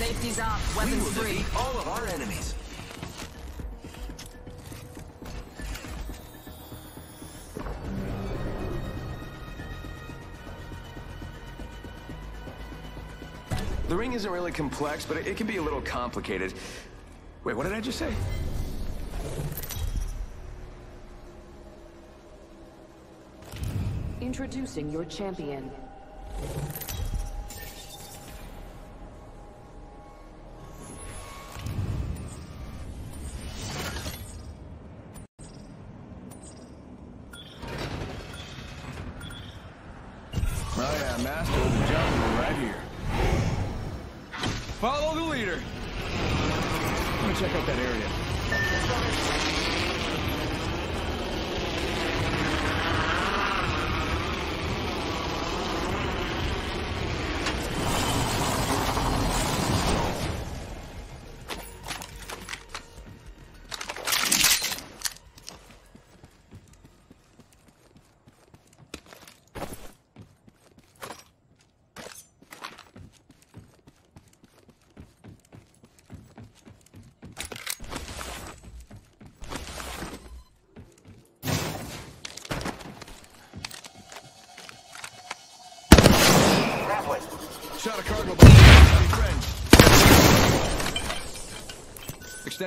Safety's off. We Weapons will free. all of our enemies. Ring isn't really complex, but it, it can be a little complicated. Wait, what did I just say? Introducing your champion.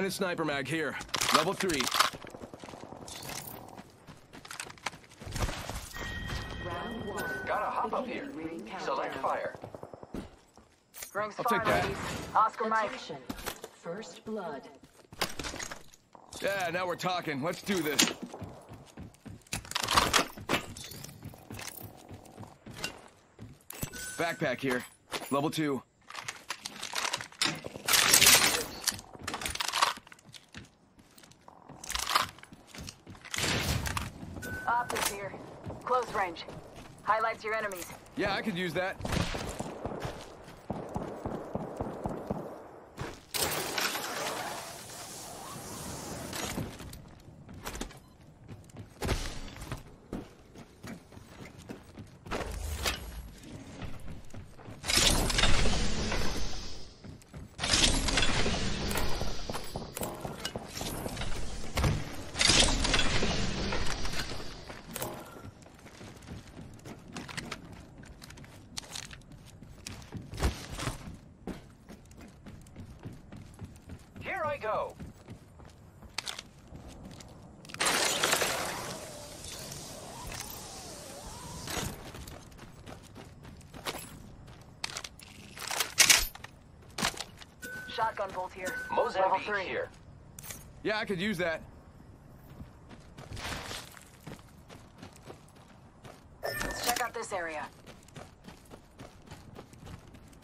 Lieutenant Sniper Mag here. Level 3. Round one. Gotta hop up here. Select fire. Ranks I'll take that. Oscar Attention. Mike. First blood. Yeah, now we're talking. Let's do this. Backpack here. Level 2. Enemies. Yeah, I could use that. Here I go. Shotgun bolt here. Level Mozambique three. here. Yeah, I could use that. Let's check out this area.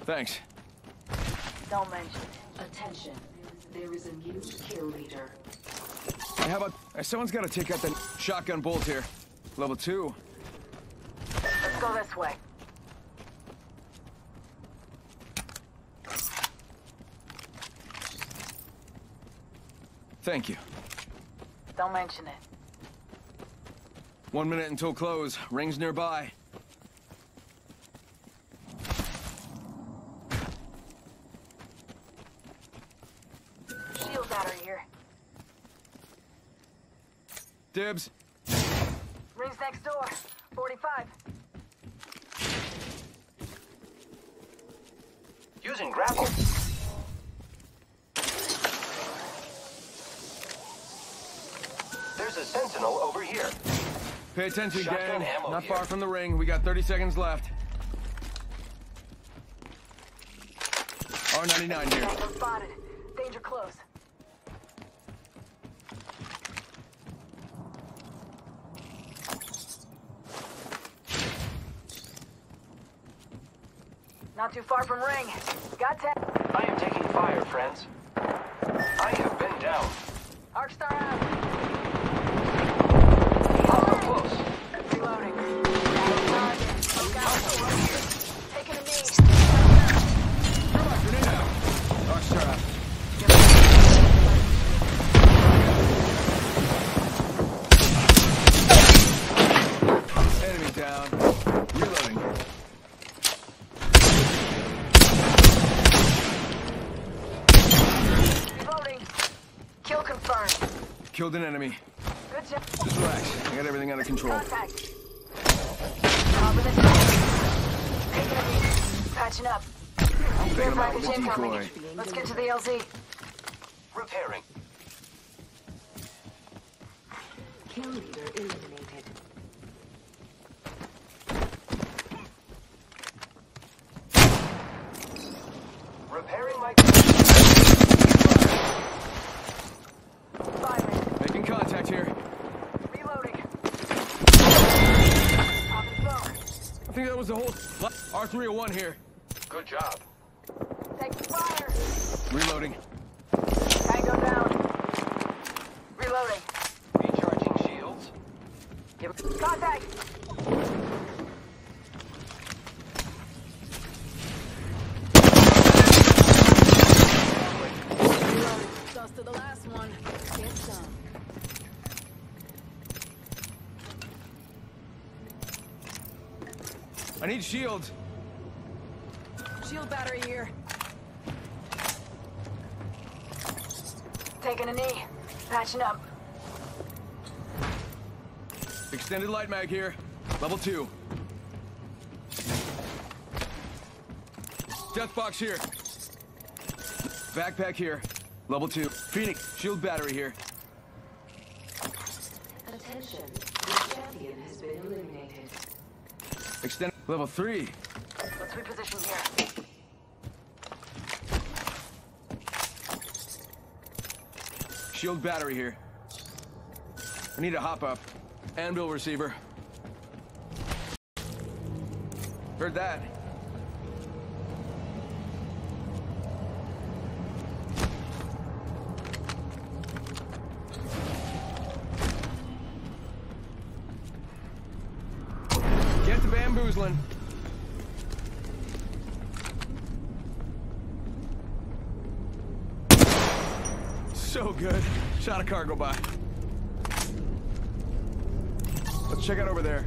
Thanks. Don't mention. Attention. There is a new kill leader. Hey, how about someone's got to take out the shotgun bolt here. Level two. Let's go this way. Thank you. Don't mention it. One minute until close. Rings nearby. Shield battery here. Dibs. Rings next door. 45. Using grapple. There's a sentinel over here. Pay attention, Shotgun gang. ammo Not here. far from the ring. We got 30 seconds left. R99 here. Spotted. Danger close. Not too far from ring. Got 10. Killed an enemy. Good job. Just relax. I got everything under control. Contact. Top of the top. Taking a. Patching up. Picking out package with a incoming. decoy. Let's get to the LZ. Repairing. Kill leader eliminated. Repairing my. Firing. Making contact here. Reloading. Popping smoke. I think that was the whole... R301 here. Good job. Taking fire. Reloading. Tango down. Reloading. Recharging shields. Give Contact. Toss to the last one. Get some. I need shields. Shield battery here. Taking a knee. Patching up. Extended light mag here. Level two. Death box here. Backpack here. Level two. Phoenix, shield battery here. Attention. The champion has been eliminated. Extended level three. Let's reposition here. Shield battery here. I need a hop up. Anvil receiver. Heard that. A car go by. Let's check out over there.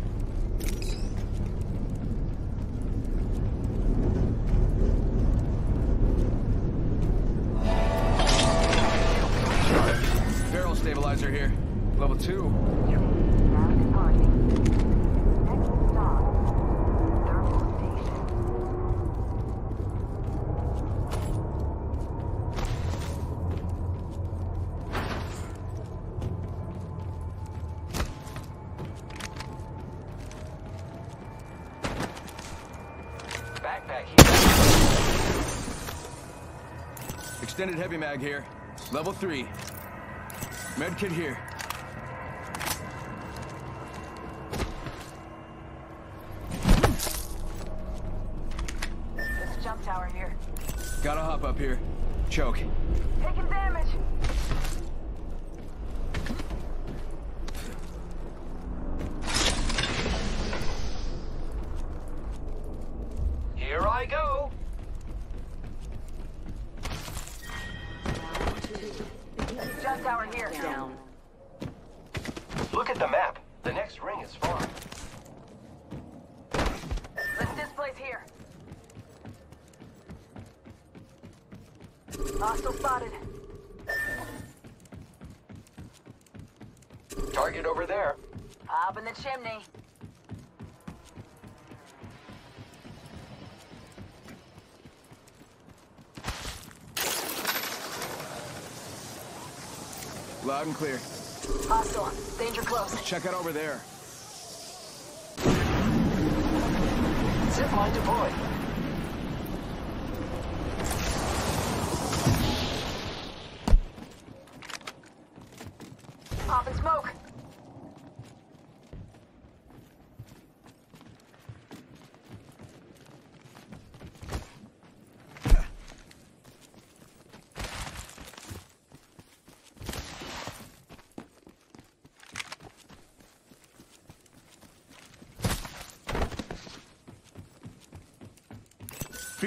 Extended heavy mag here. Level three. Med kit here. Loud and clear. Hostile. Danger close. Check out over there. Zip line deployed. Pop and smoke.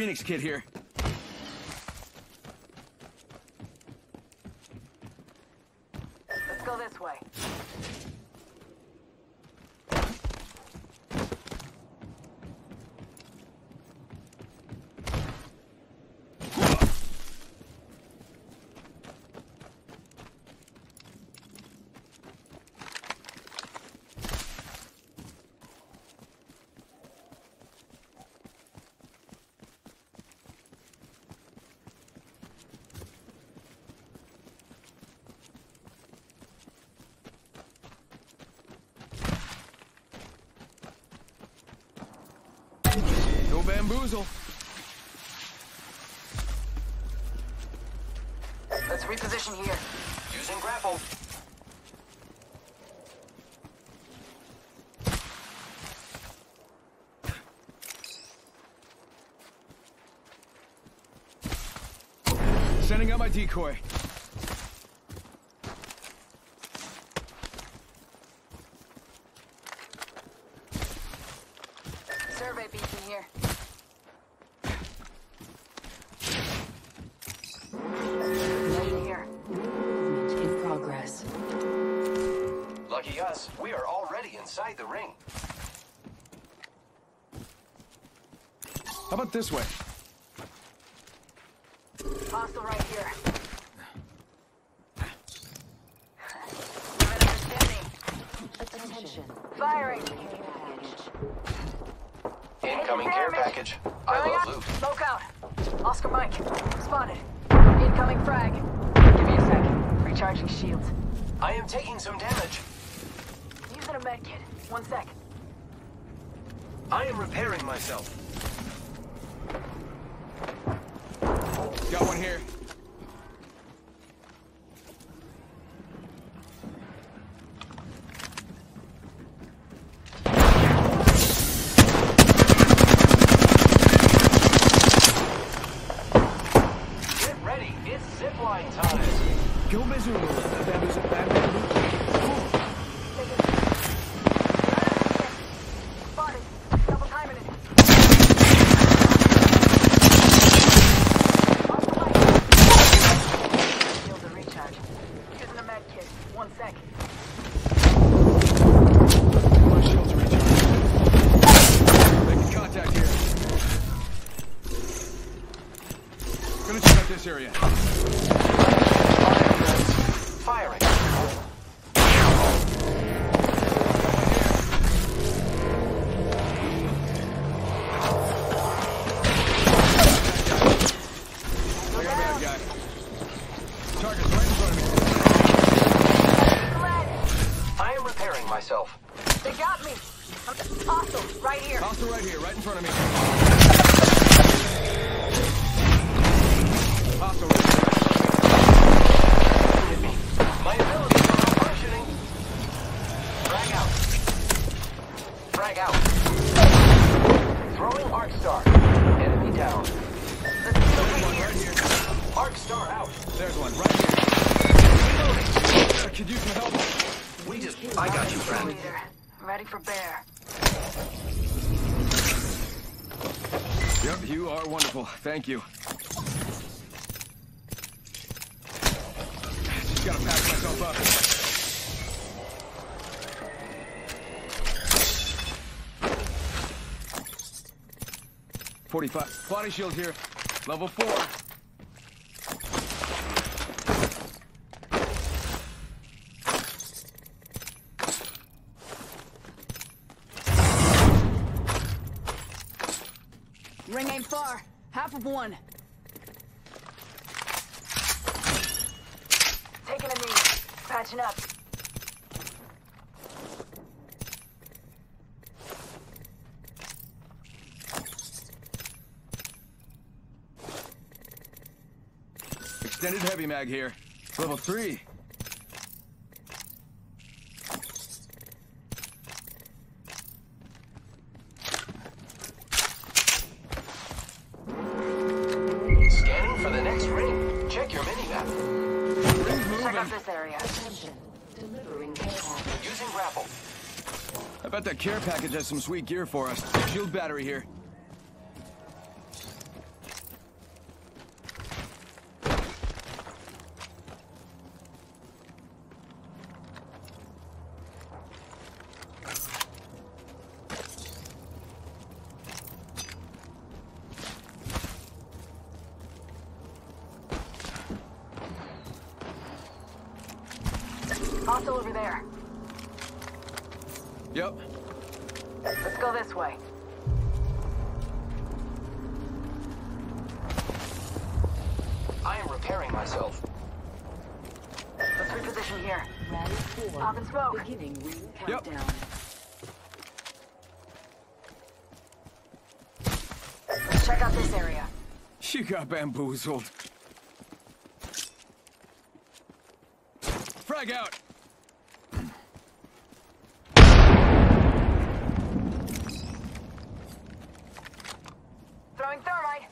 Phoenix kit here. Let's go this way. Bamboozle. Let's reposition here. Using grapple. Sending out my decoy. This way? Hostile right here. Give it understanding. Attention. Firing. Incoming care package. I love loot. Smoke out. Oscar Mike. Spotted. Incoming frag. Give me a sec. Recharging shields. I am taking some damage. Using a med kit. One sec. I am repairing myself. Thank you. Just gotta patch myself up. Forty-five. Body shield here. Level four. Ring ain't far. Half of one. Taking a knee. Patching up. Extended heavy mag here. Level three. Scanning for the next ring. Check your mini minimap. Ring's Check out moving. this area. Attention. Delivering care package. Using grapple. I bet that care package has some sweet gear for us. Shield battery here. She got bamboozled. Frag out! Throwing thermite!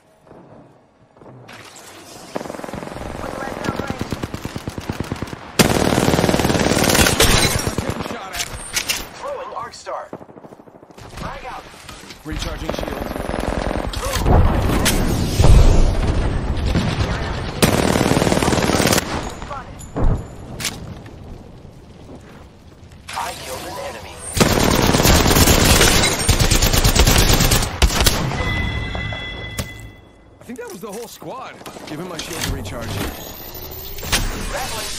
squad. Give him my shield to recharge. Grappling.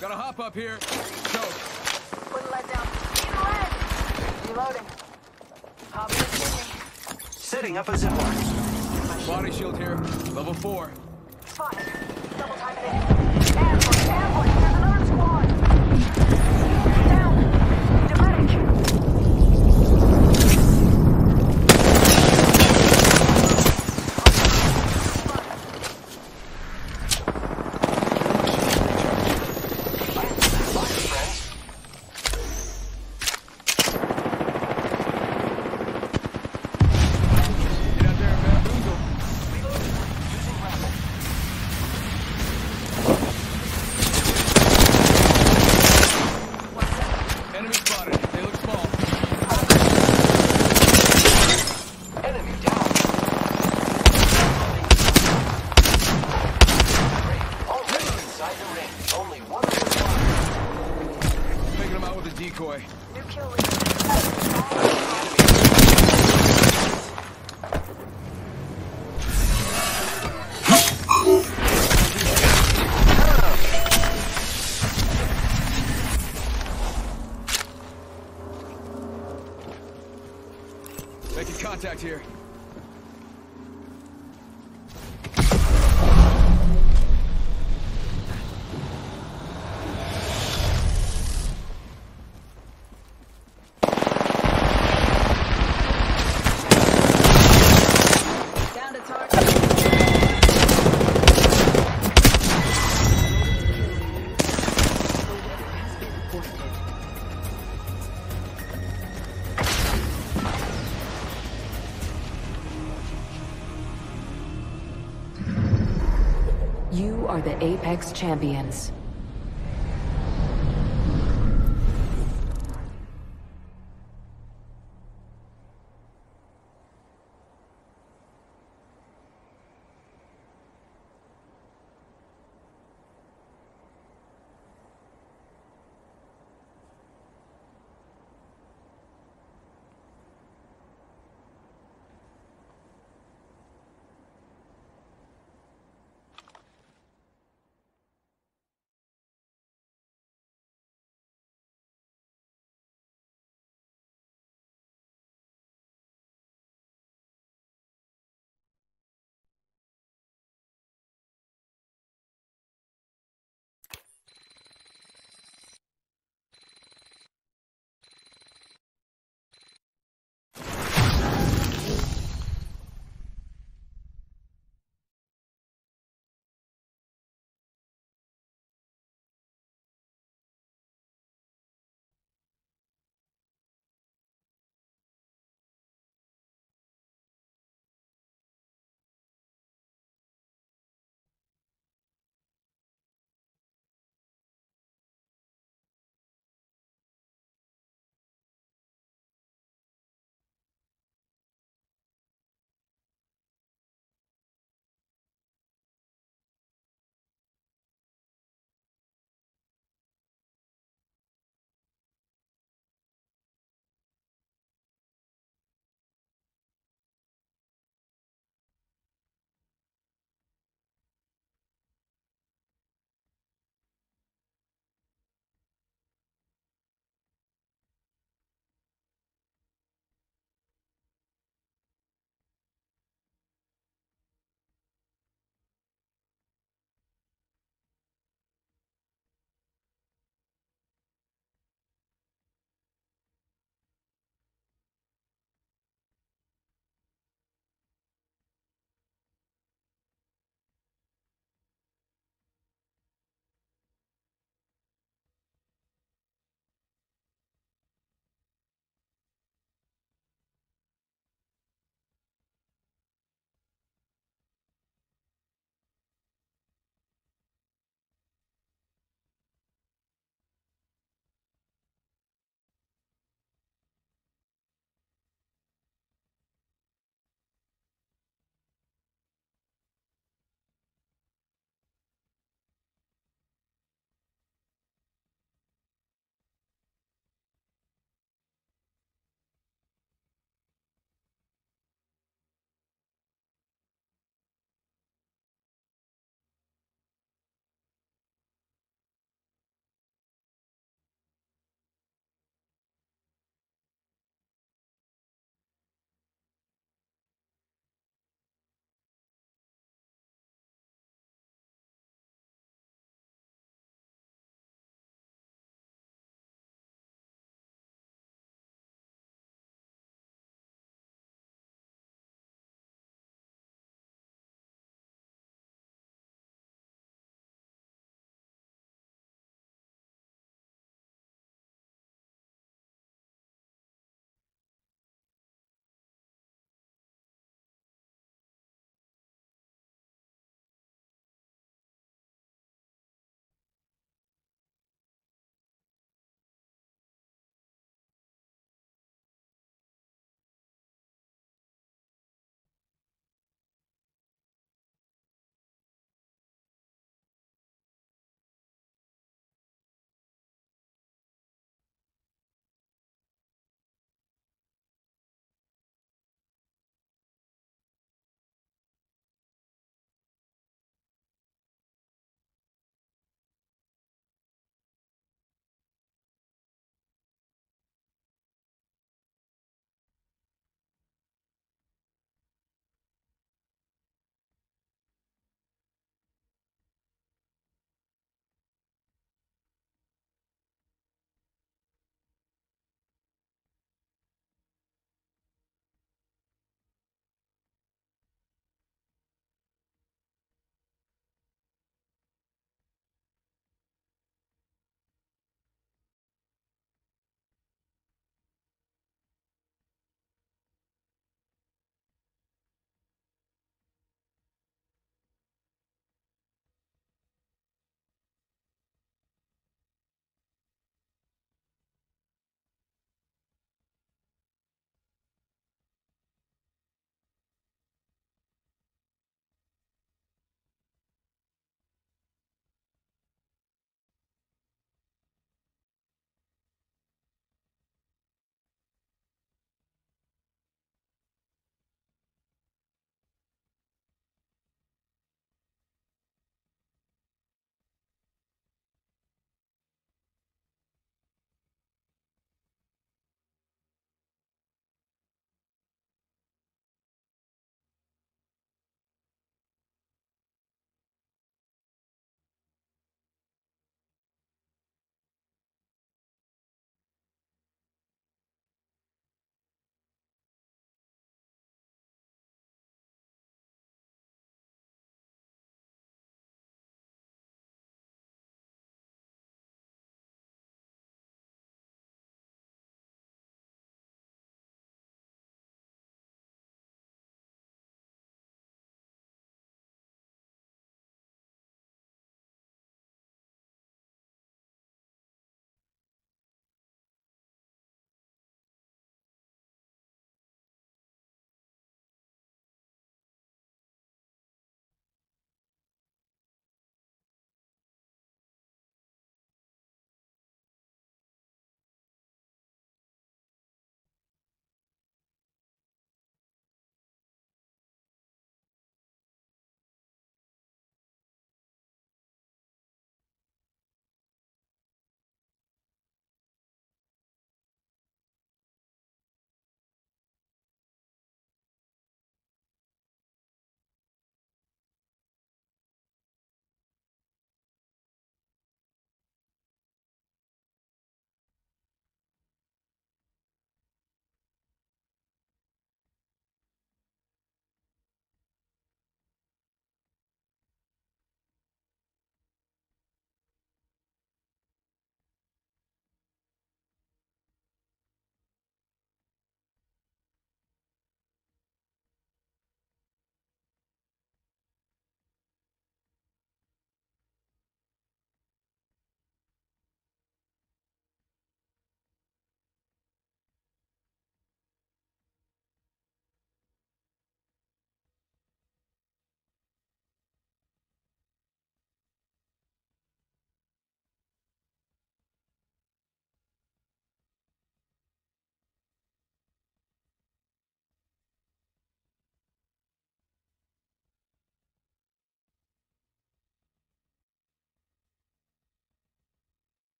Gotta hop up here. Go. Wouldn't let down. Reload. Reloading. Hop Setting up a zipline. Body shield here. Level four. the Apex Champions.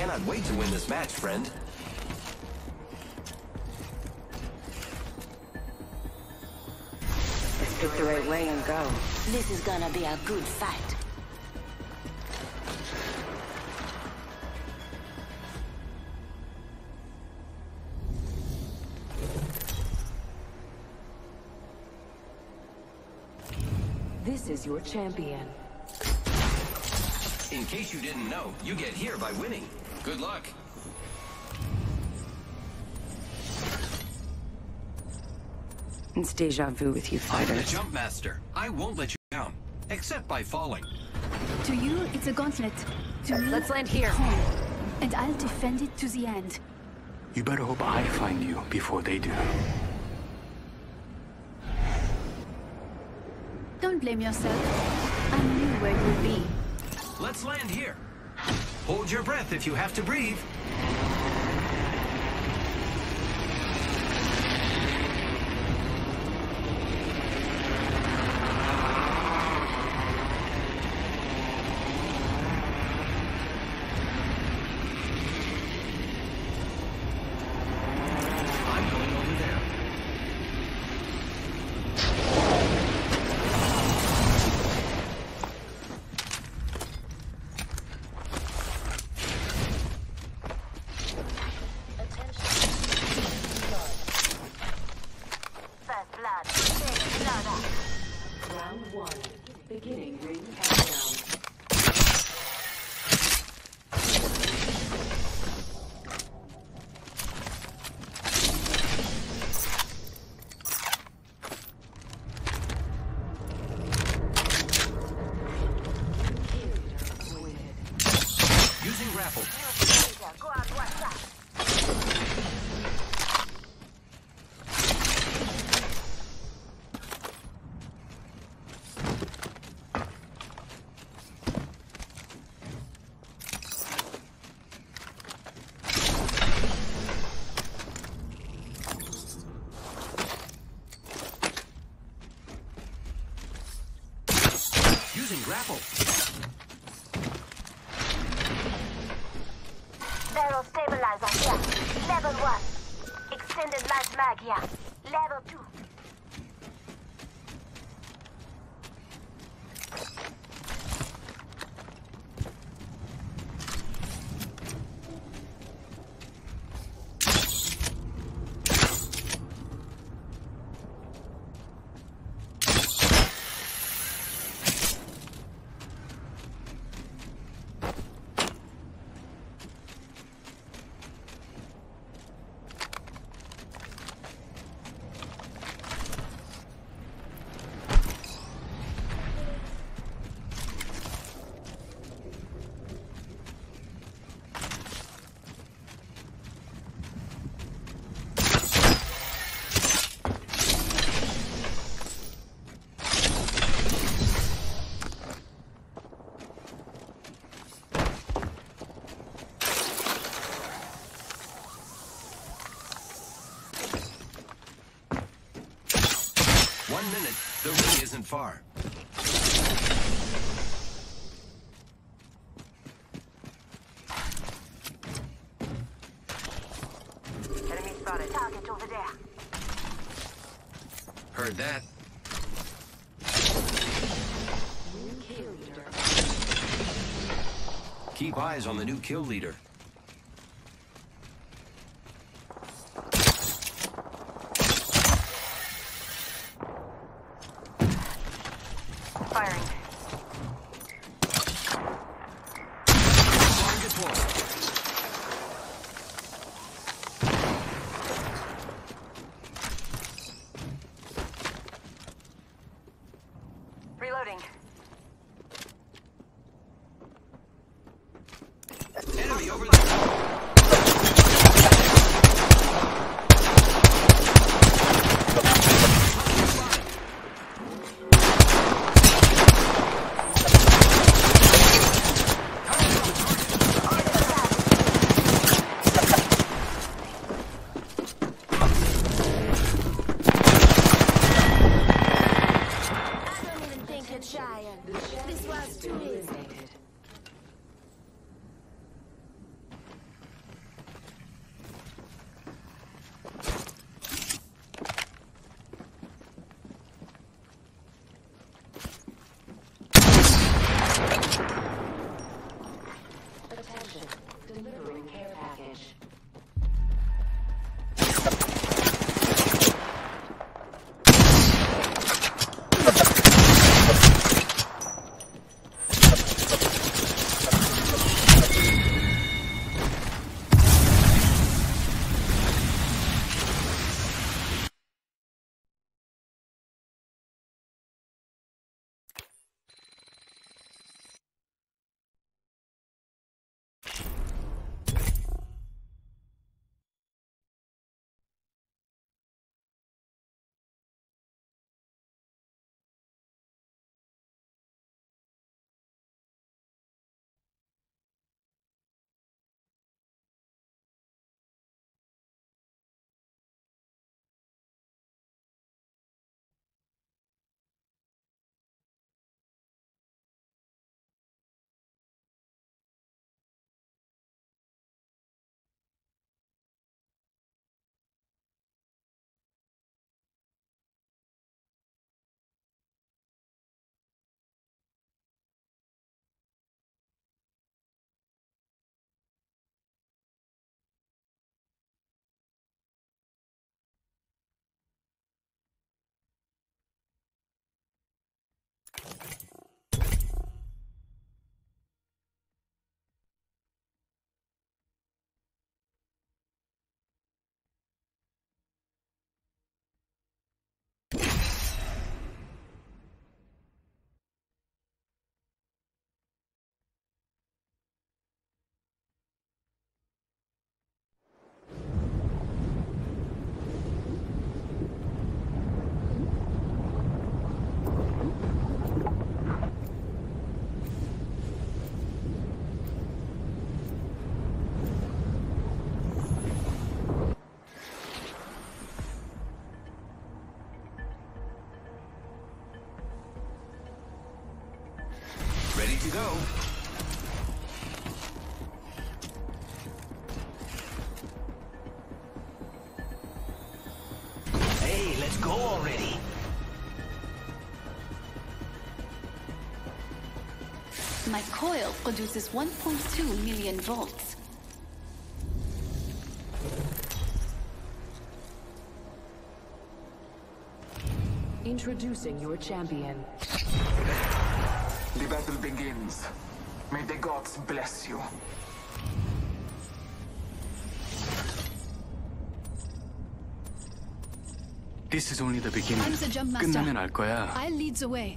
Cannot wait to win this match, friend. Let's pick the right way and go. This is gonna be a good fight. This is your champion. In case you didn't know, you get here by winning. Good luck. It's deja vu with you I'm the jump master. I won't let you down, except by falling. To you, it's a gauntlet. To me, Let's land here. home. And I'll defend it to the end. You better hope I find you before they do. Don't blame yourself. I knew where you'd be. Let's land here. Hold your breath if you have to breathe. Far. Enemy spotted. Target over there. Heard that. Keep eyes on the new kill leader. My coil produces 1.2 million volts. Introducing your champion. The battle begins. May the gods bless you. This is only the beginning. I'm the jump master. 끝나면 알 거야. I'll lead the way.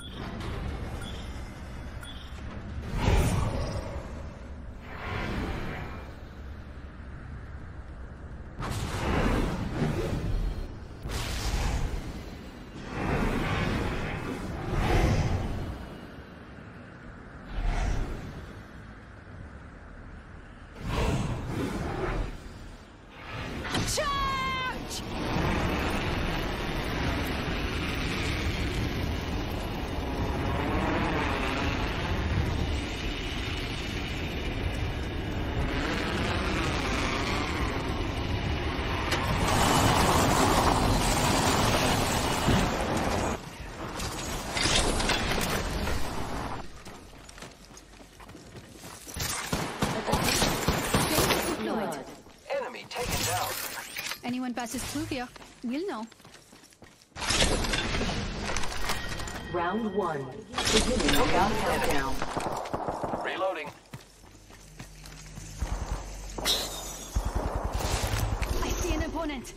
Passes through here, we'll know. Round one. Beginning countdown. Reloading. I see an opponent.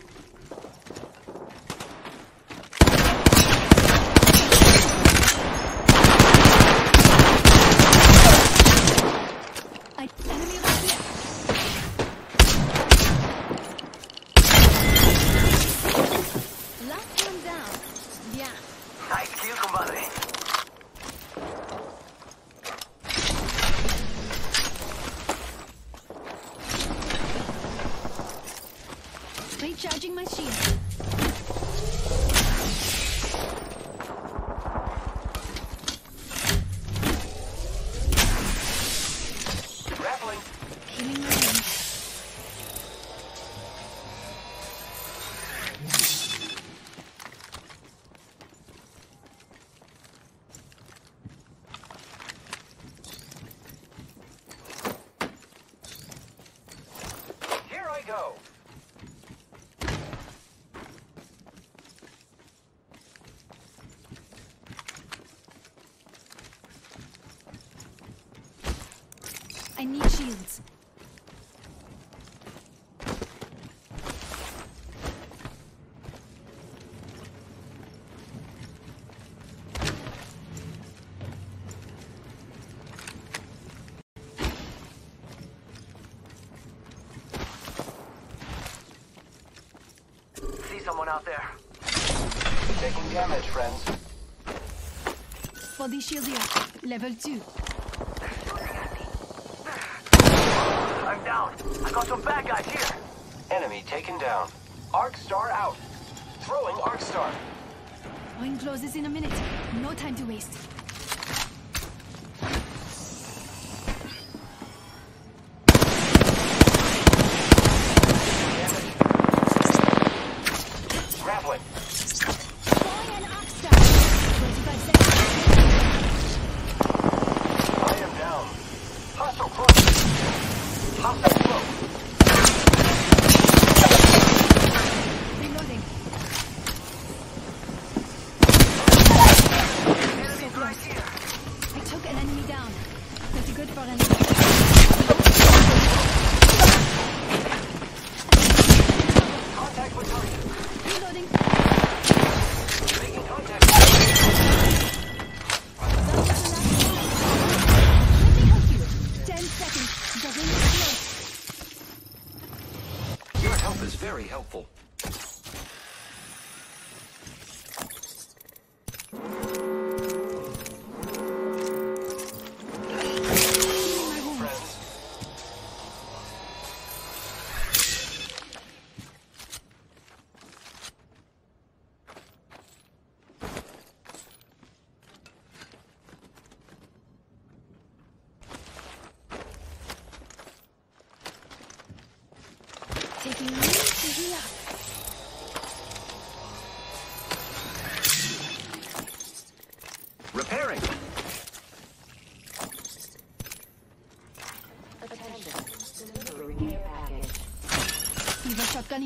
I, enemy right here. Last one down. Bien. Nice kill, compadre. Recharging my shield. Grappling. Killing range. Here I go. I need shields. See someone out there. Taking damage, friends. Body shield here. Level 2. I'm down. I got some bad guys here. Enemy taken down. Arc Star out. Throwing Arc Star. Ring closes in a minute. No time to waste.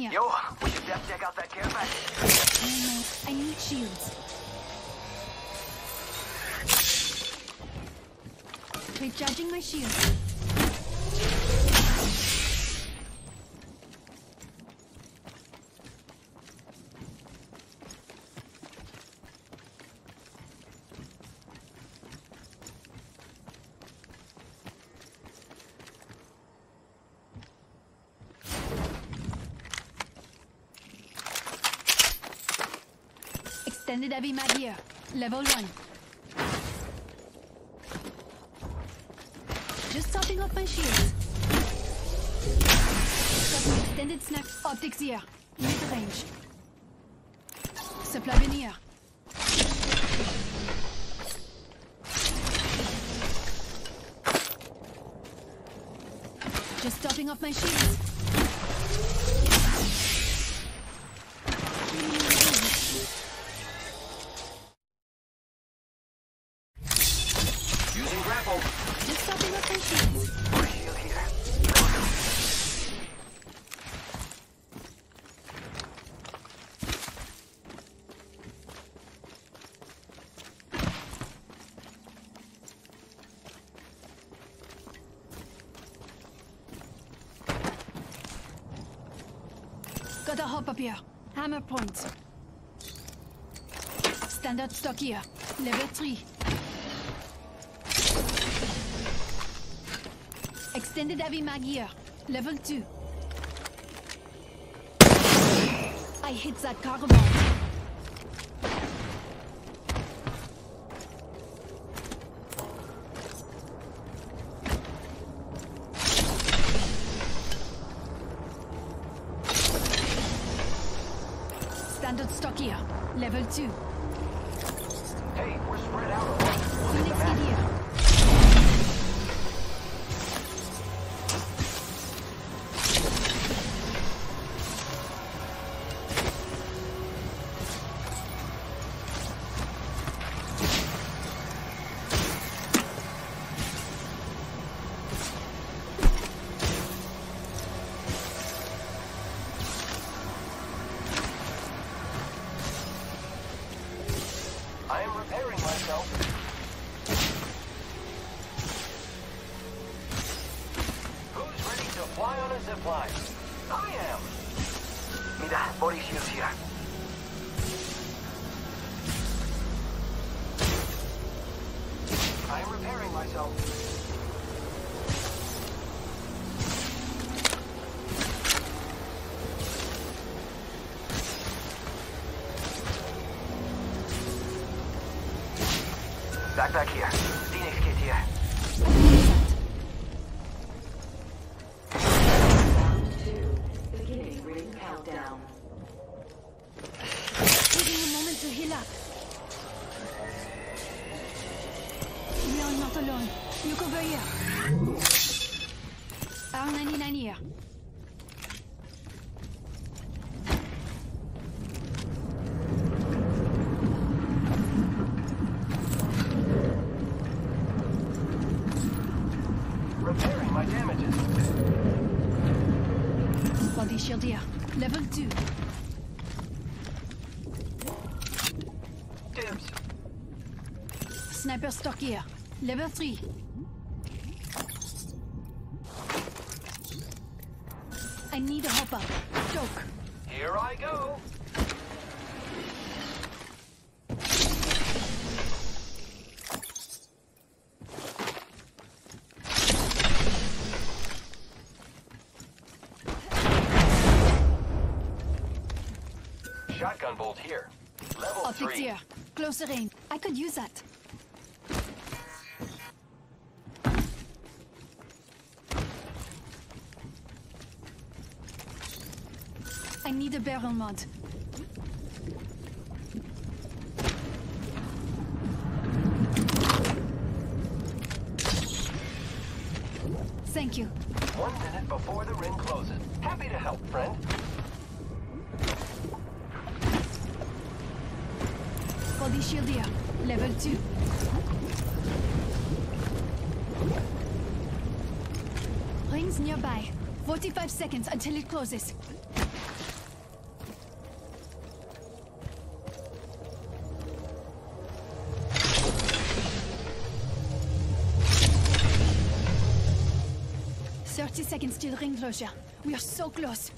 Yo, we should def check out that care package. No, no, I need shields. Recharging my shields. Extended heavy mag here. Level 1. Just topping off my shields. Got extended snap. Optics here. Mid range. Supply bin here. Just topping off my shields. Got a hop up here. Hammer point. Standard stock here. Level 3. Extended heavy mag here. Level 2. I hit that cargo bot. Up. We are not alone. Look over here. R99 here. Repairing my damages. Body shield here. Level 2. Dibs. Sniper stock here. Level 3. I need a hop up. Choke. Here I go. Shotgun bolt here. Level Optics three. here. Closer range. I could use that. need a barrel mod. Thank you. One minute before the ring closes. Happy to help, friend. Body shield here. Level 2. Rings nearby. 45 seconds until it closes. can ring closure. We are so close.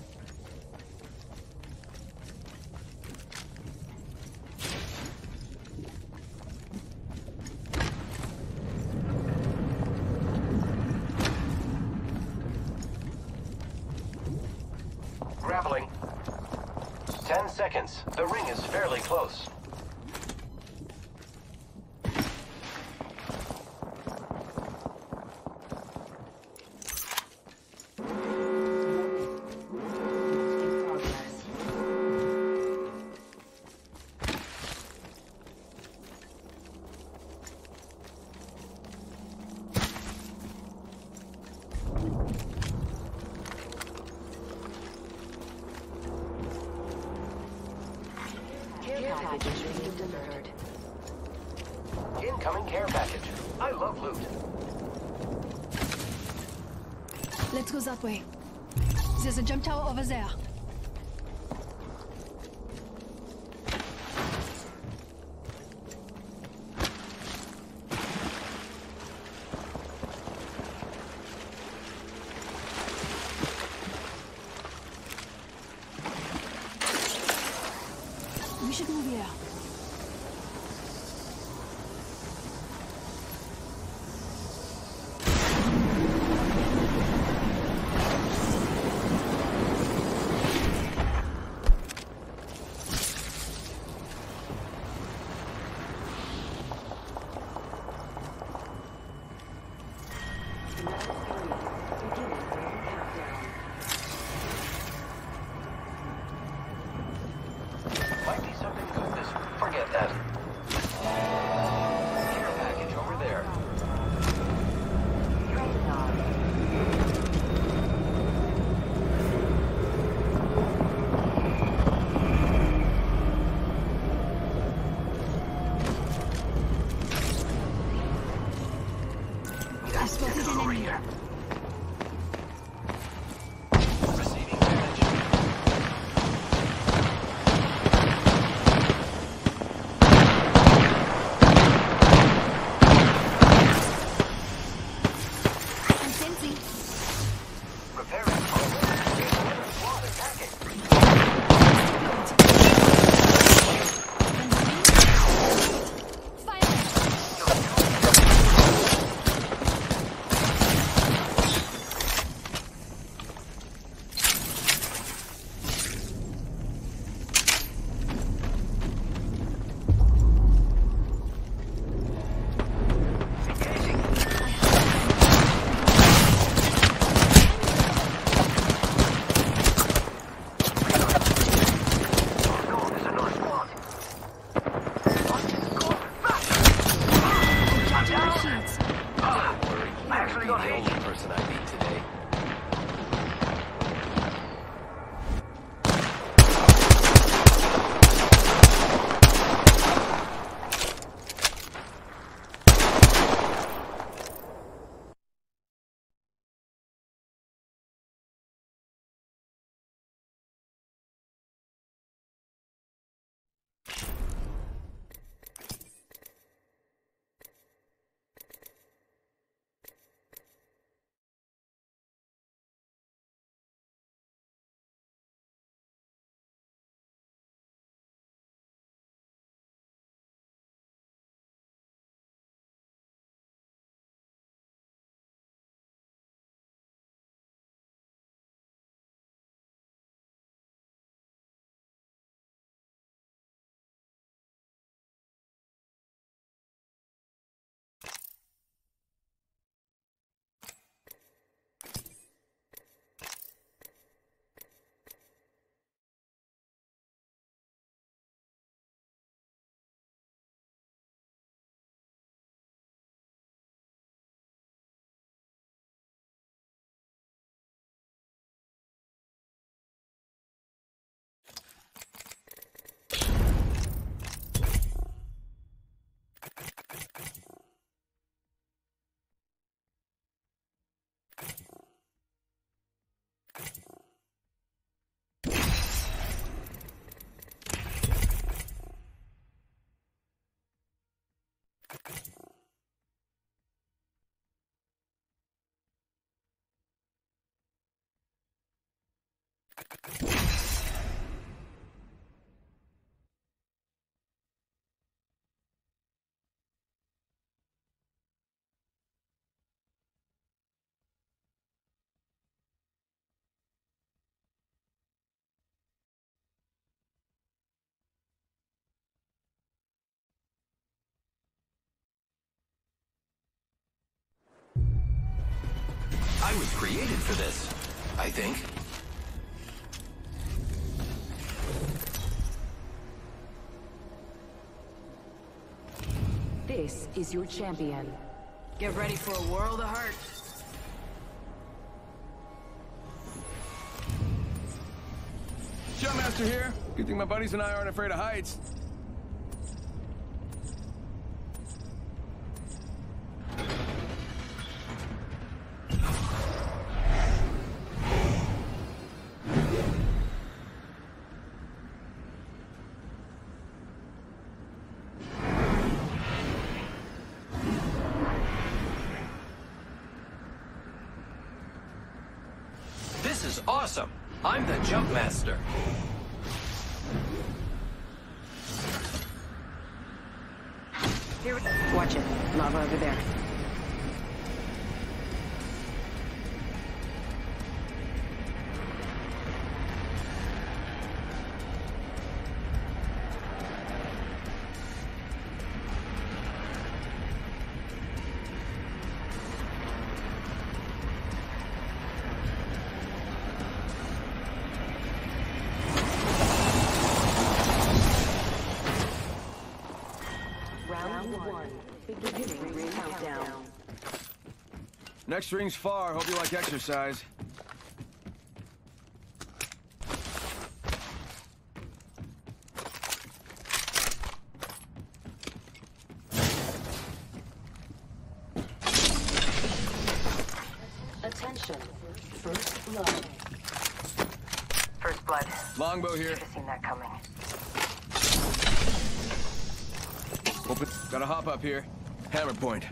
Created for this. I think. This is your champion. Get ready for a world of hurt. Jumpmaster here. Good thing my buddies and I aren't afraid of heights. I'm the jump master. Here, watch it. Lava over there. Next ring's far. Hope you like exercise. Attention. First blood. First blood. Longbow here. Should have seen that coming. Open. Gotta hop up here. Hammer point.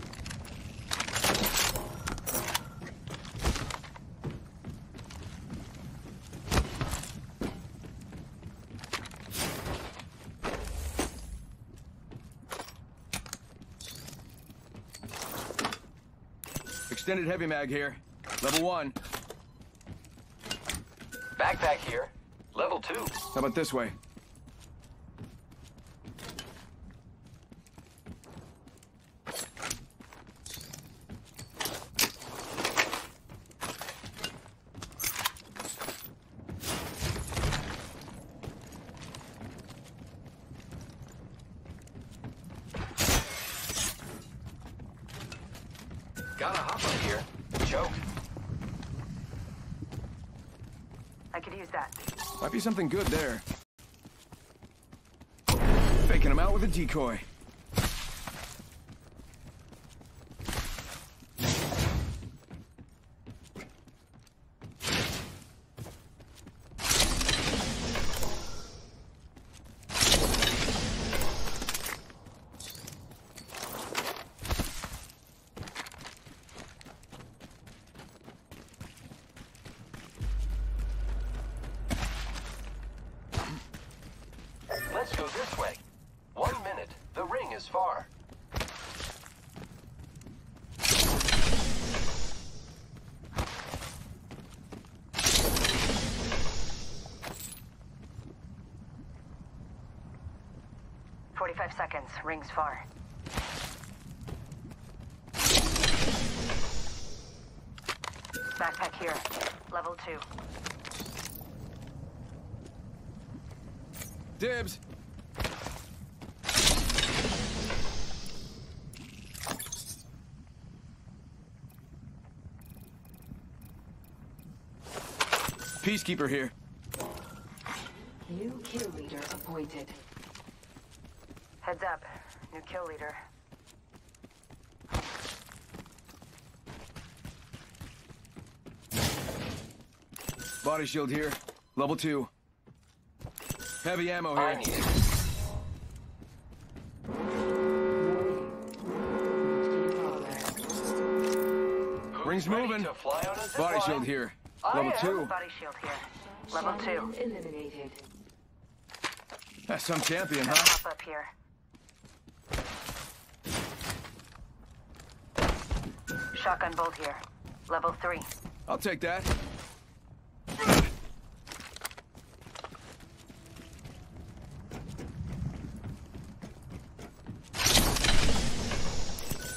Extended heavy mag here. Level one. Backpack here. Level two. How about this way? Gotta hop up here. Choke. I could use that. Might be something good there. Faking him out with a decoy. 45 seconds. Rings far. Backpack here. Level 2. Dibs! Peacekeeper here. New kill leader appointed. Heads up. New kill leader. Body shield here. Level two. Heavy ammo I here. need it. Rings ready moving. To fly on a Body shield here. Oh, Level am. two. Body shield here. Level two. Eliminated. That's some champion, huh? Up here. Shotgun bolt here. Level three. I'll take that.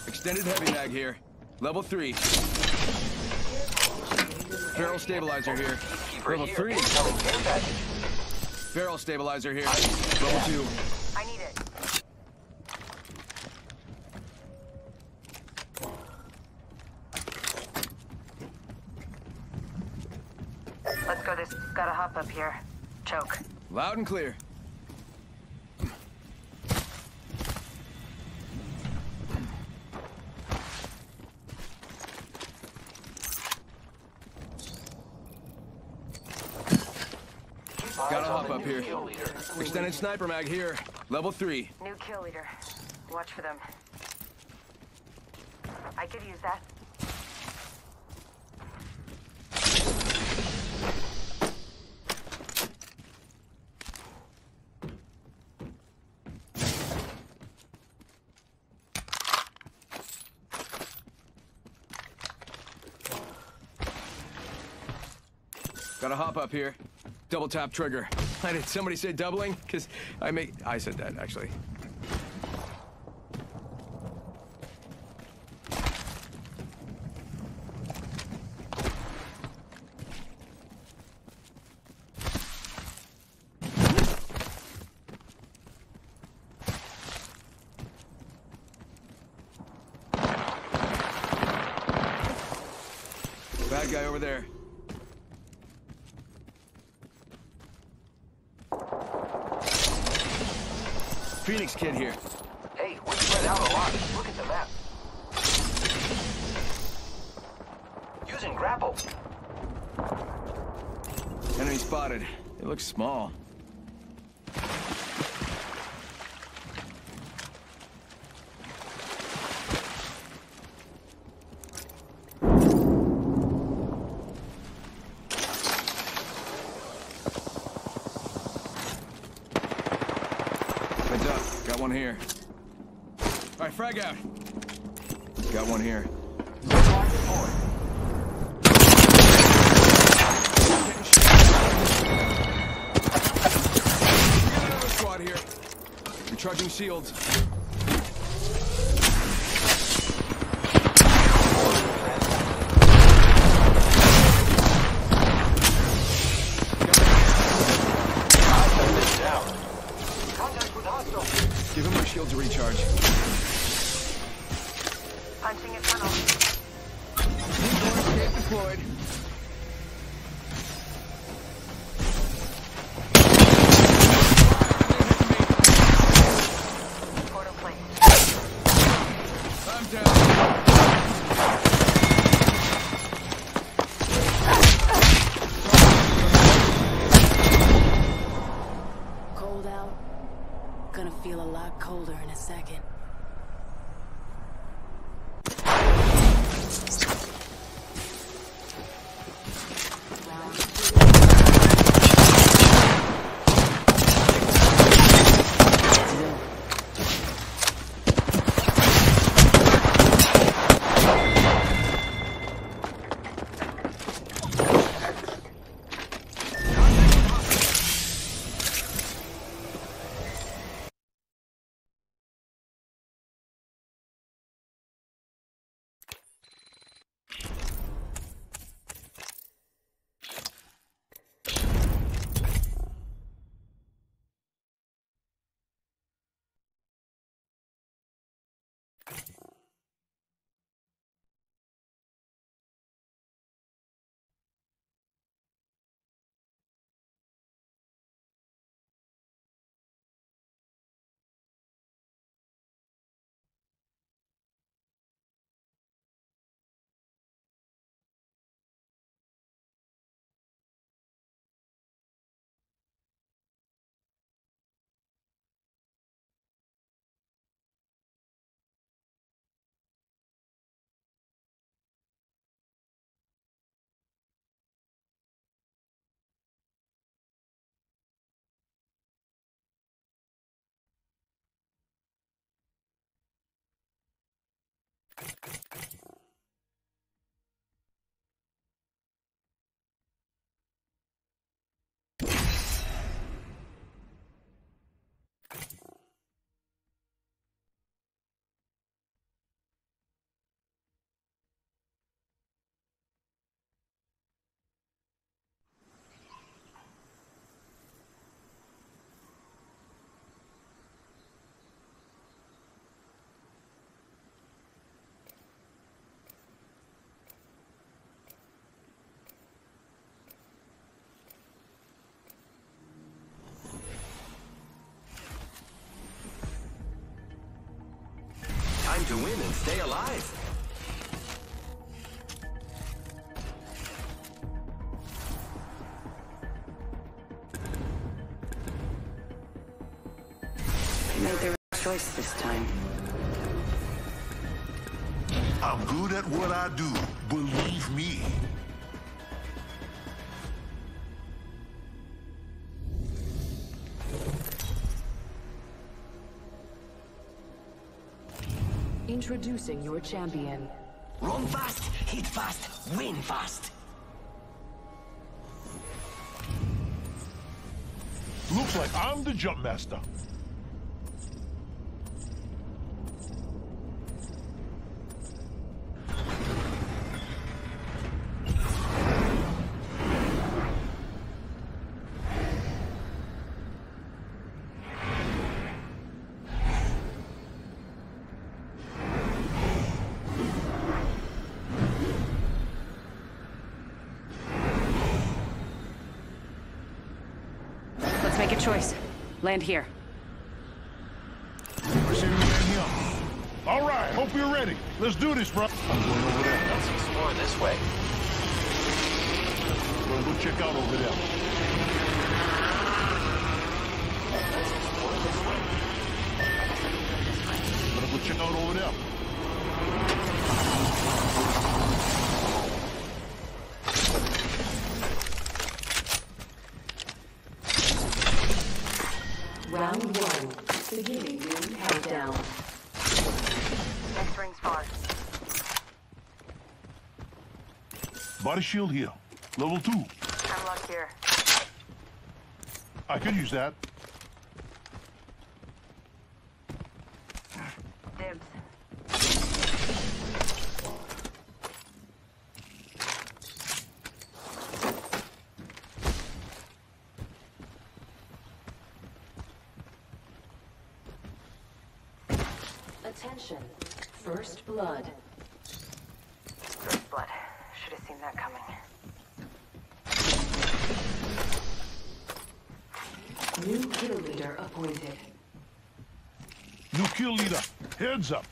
Extended heavy mag here. Level three. Barrel stabilizer here. Level three. Barrel stabilizer here. Level two. choke. Loud and clear. Gotta hop up here. Extended sniper mag here. Level three. New kill leader. Watch for them. I could use that. Gotta hop up here. Double tap trigger. Did somebody say doubling? Cause I made, I said that actually. shields. Stay alive. They made their choice this time. I'm good at what I do, believe me. Introducing your champion. Run fast, hit fast, win fast. Looks like I'm the jump master. Land here. I see we land here. All right, hope you're ready. Let's do this, bro. I'm going over there. Let's explore this way. Gonna go check out over there. Gonna go check out over there. Round one. Beginning ring countdown. Next ring's far. Body shield here. Level two. Hemlock here. I could use that. Dibs. Attention. First blood. First blood. Should have seen that coming. New kill leader appointed. New kill leader. Heads up.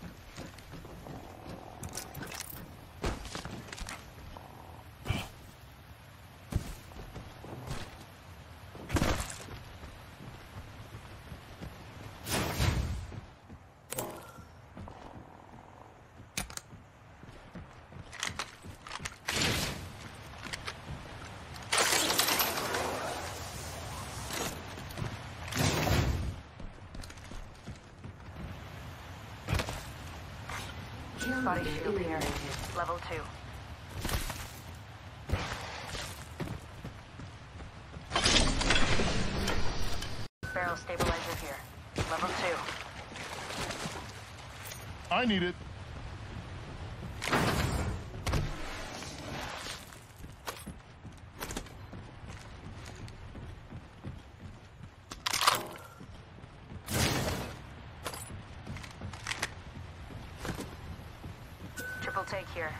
Kill Body leader shield here. Level two. Barrel stabilizer here. Level two. I need it. Triple take here.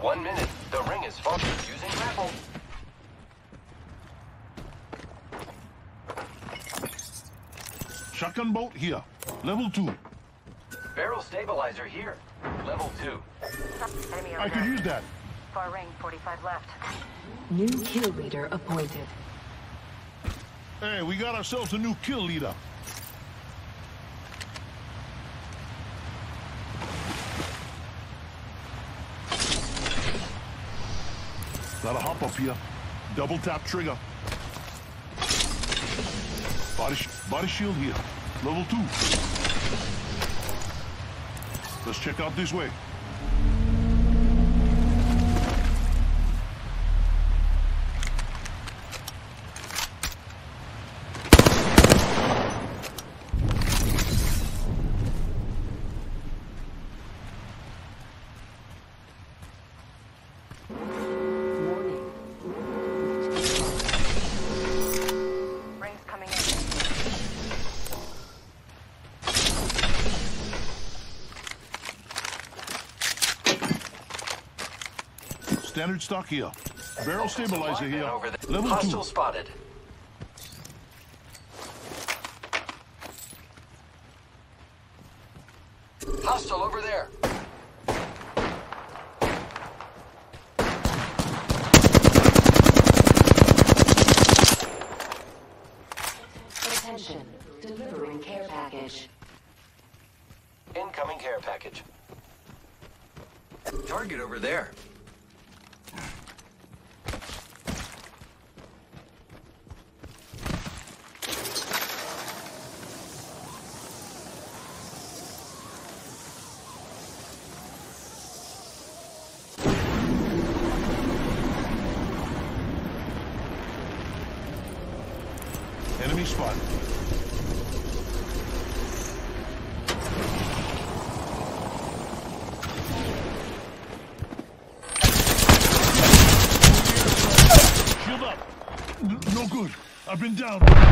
One minute. The ring is functioning using grapple. Shotgun bolt here. Level two. Barrel stabilizer here. Level two. Enemy I could use that. Far ring, 45 left. New kill leader appointed. Hey, we got ourselves a new kill leader. Gotta hop up here. Double tap trigger. Body, sh- body shield here. Level two. Let's check out this way. Stock here. Barrel stabilizer here. Level Hostile two. spotted. been down.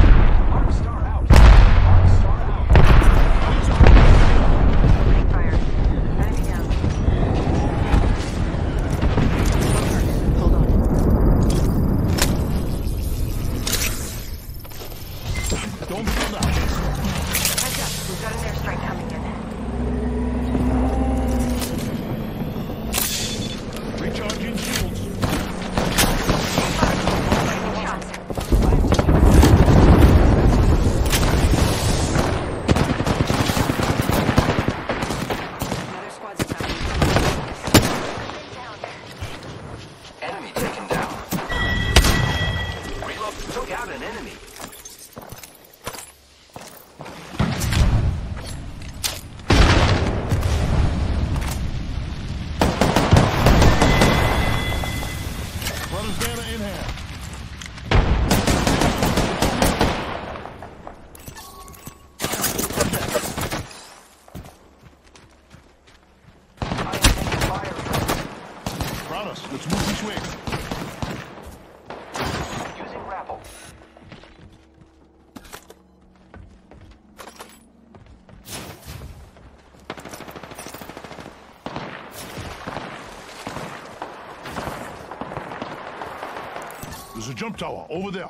jump tower over there.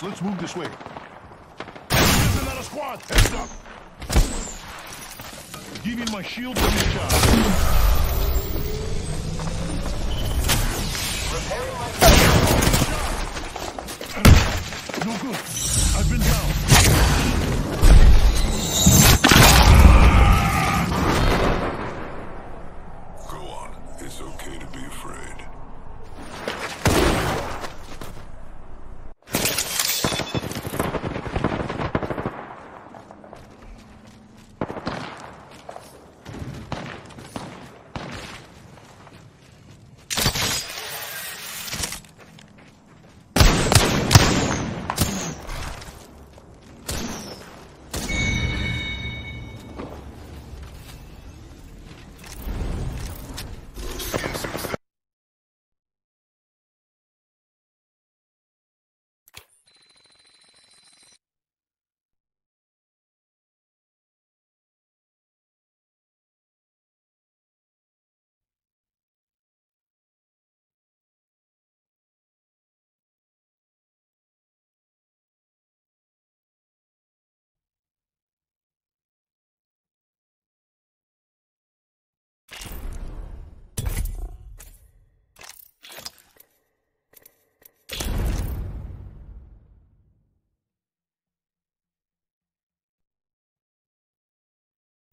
us. Let's move this way. There's another squad. Heads up. Give me my shield and your shot. Repairing my... shield. No good. I've been down.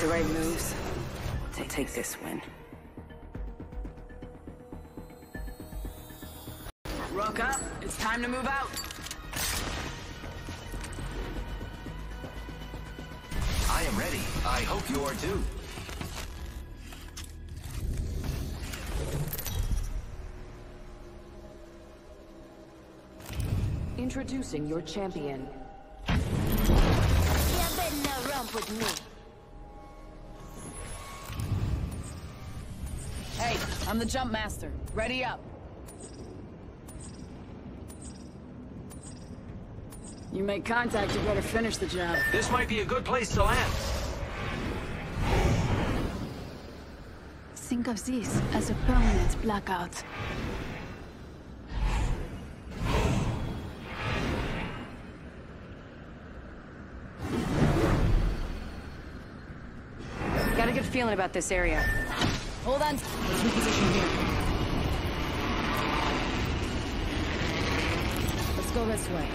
the right moves. Take, take this win. Rook up. It's time to move out. I am ready. I hope you are too. Introducing your champion. You better not romp with me. I'm the jump master. Ready up. You make contact, you better finish the job. This might be a good place to land. Think of this as a permanent blackout. Got a good feeling about this area. Hold on. Let's reposition here. Let's go this way.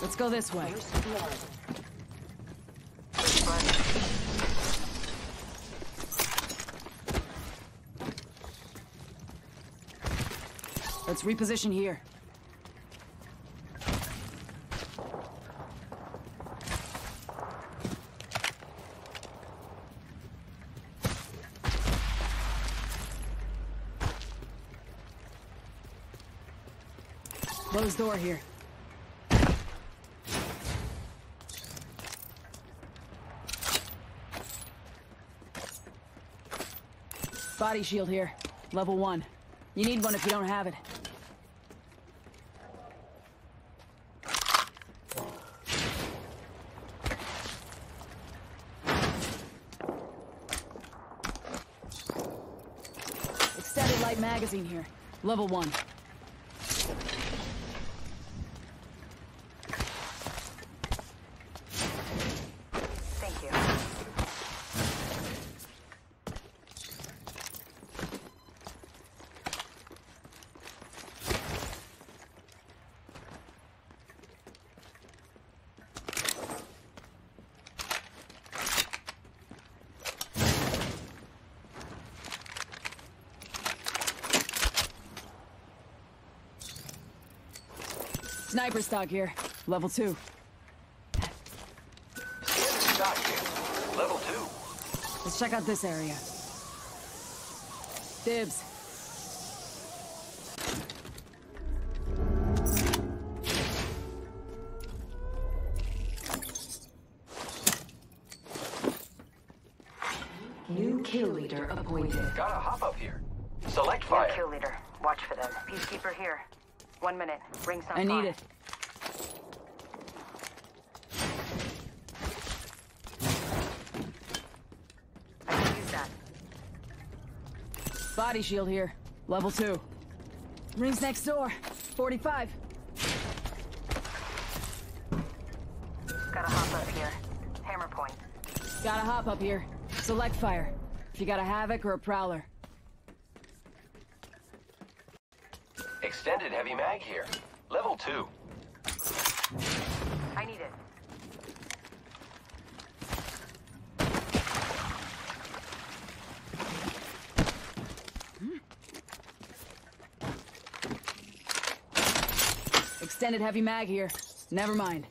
Let's this way. Let's reposition here. Closed door here. Body shield here. Level one. You need one if you don't have it. Extended light magazine here. Level one. Sniper stock here. Level two. Stock here. Level two. Let's check out this area. Dibs. New kill leader appointed. Gotta hop up here. Select New fire. kill leader. Watch for them. Peacekeeper here. One minute. Rings on I need it. I can use that. Body shield here. Level two. Rings next door. 45. Gotta hop up here. Hammer point. Gotta hop up here. Select fire. If you got a Havoc or a Prowler. Extended heavy mag here. Level two. I need it. Extended heavy mag here. Never mind.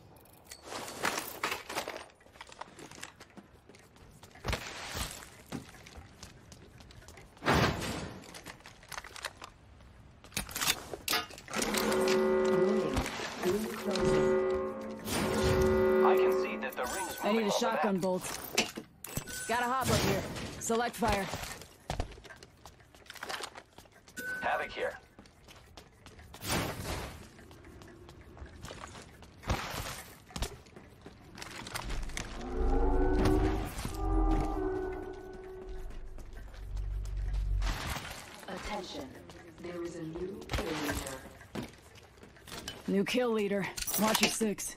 shotgun bolts. Got a hop up here. Select fire. Havoc here. Attention. There is a new kill leader. New kill leader. Watch your six.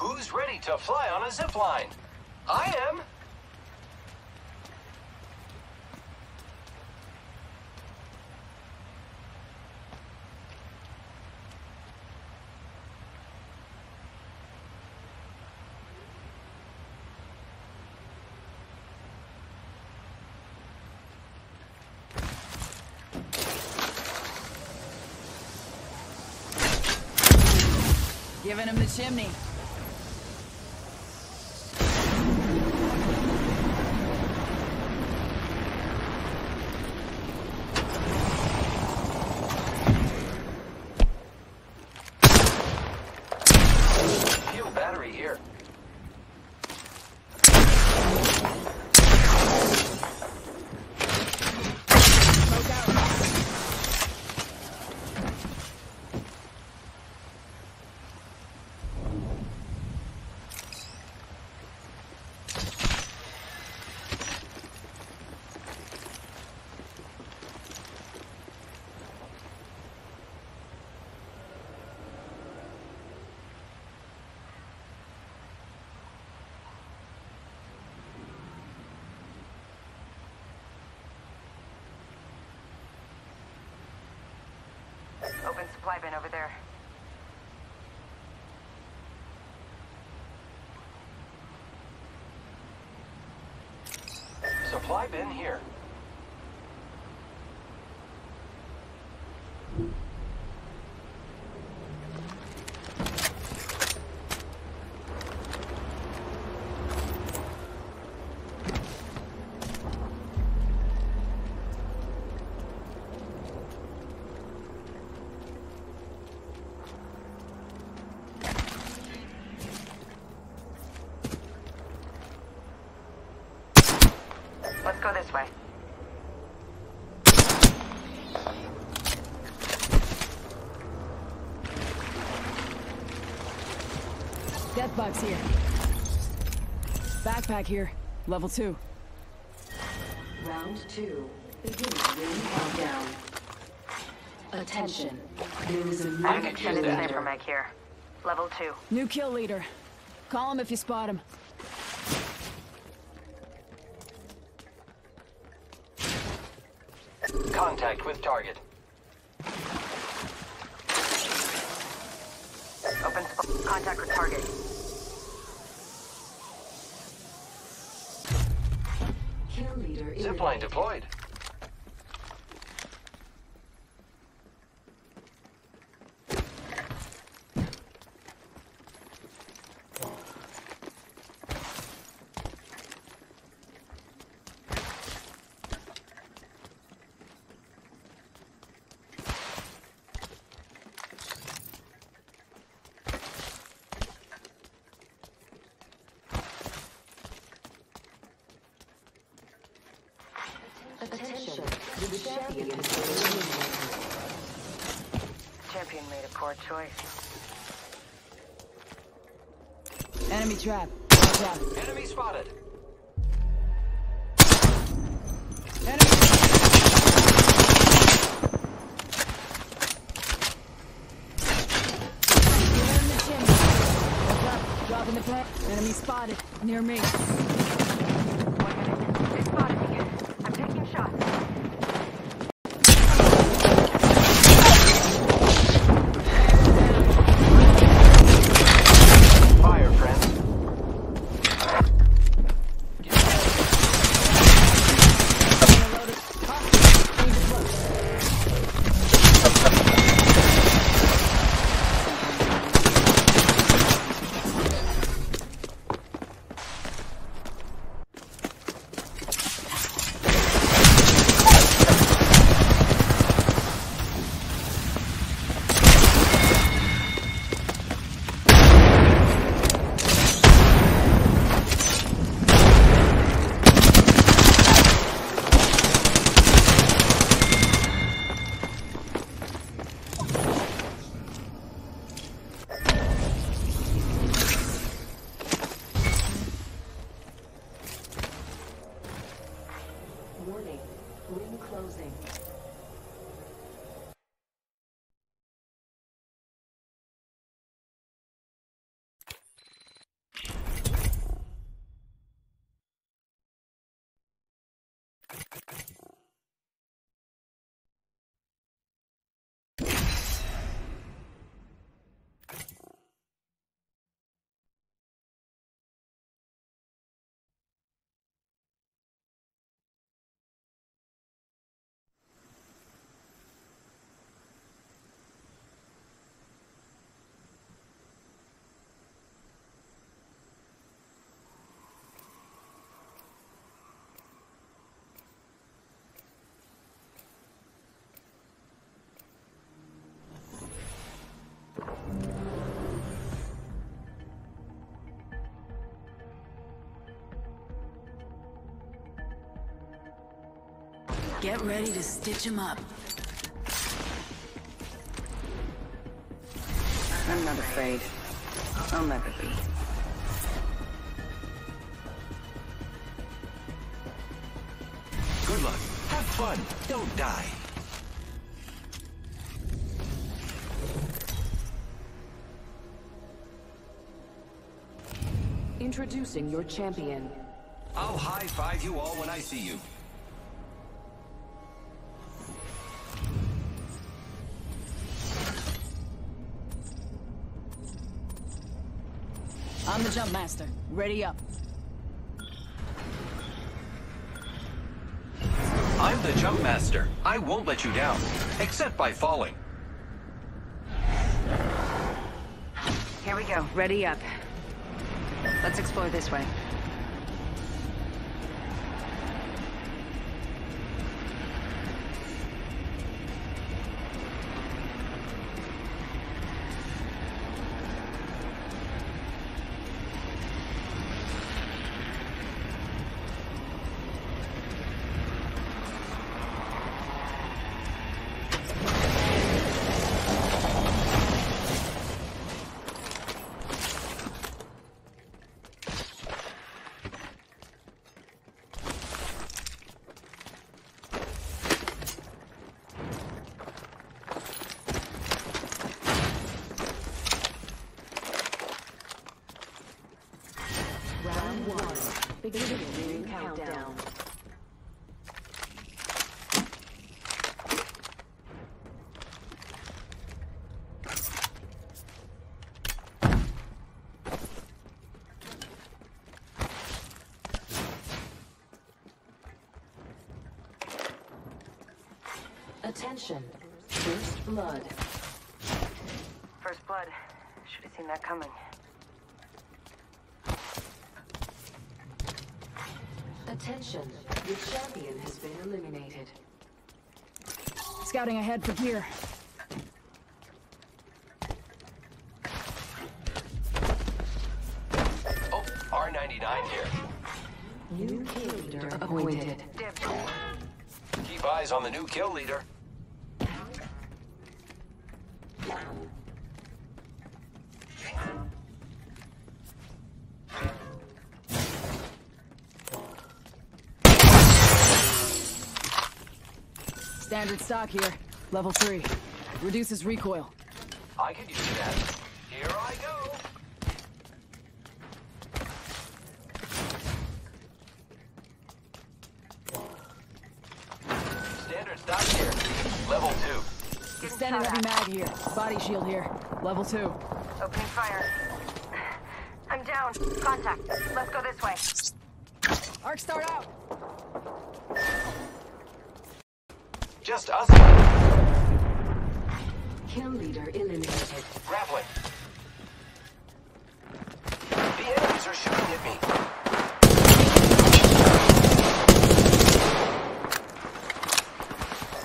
Who's ready to fly on a zip line? I am. Giving him the chimney. Fuel battery here. Open supply bin over there. Supply bin here. Let's go this way. Death box here. Backpack here. Level two. Round two. Beginning ring countdown. Attention. There is a new Package kill is Extended there. sniper leader. mag here. Level two. New kill leader. Call him if you spot him. Contact with target. Open sp- contact with target. Kill leader Zipline eliminated. deployed. Attention. The champion has been eliminated. champion made a poor choice. Enemy trap. Watch out. Enemy spotted. Dropping the plant. Enemy spotted. Near me. Get ready to stitch him up. I'm not afraid. I'll never be. Good luck. Have fun. Don't die. Introducing your champion. I'll high five you all when I see you. Master. Ready up. I'm the jump master. I won't let you down, except by falling. Here we go. Ready up. Let's explore this way. Round one. Beginning ring countdown. Attention. First blood. First blood. Should have seen that coming. Attention. Your champion has been eliminated. Scouting ahead for gear. Oh, R99 here. New kill leader appointed. Keep eyes on the new kill leader. Standard stock here. Level 3. Reduces recoil. I could use that. Here I go. Standard stock here. Level two. Extended heavy mag here. Body shield here. Level 2. Opening fire. I'm down. Contact. Let's go this way. Arc star out! Just us. Kill leader eliminated. Grappling. The enemies are shooting at me.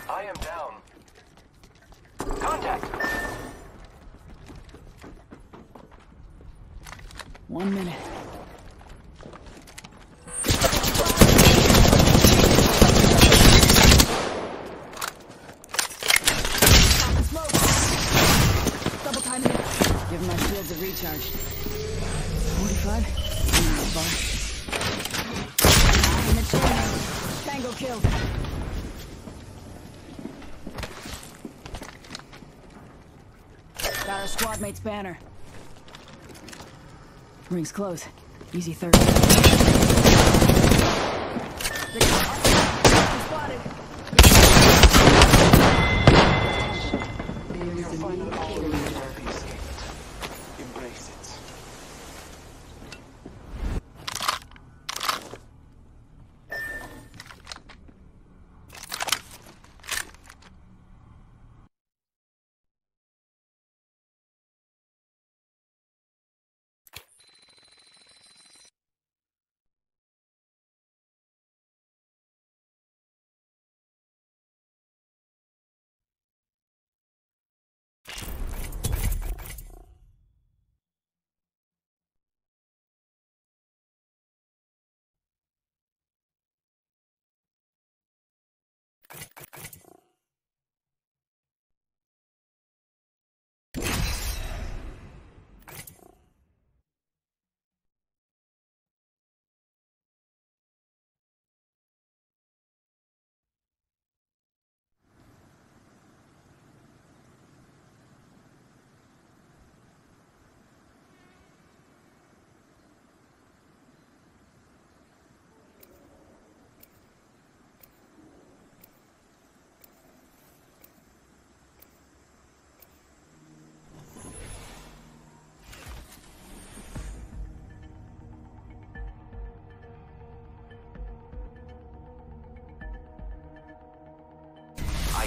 I am down. Contact. One minute. Smoke! Double timing it. Give my shields a recharge. 45? Mm, far. In the chain. Tango killed. Got our squad mate's banner. Rings close. Easy third.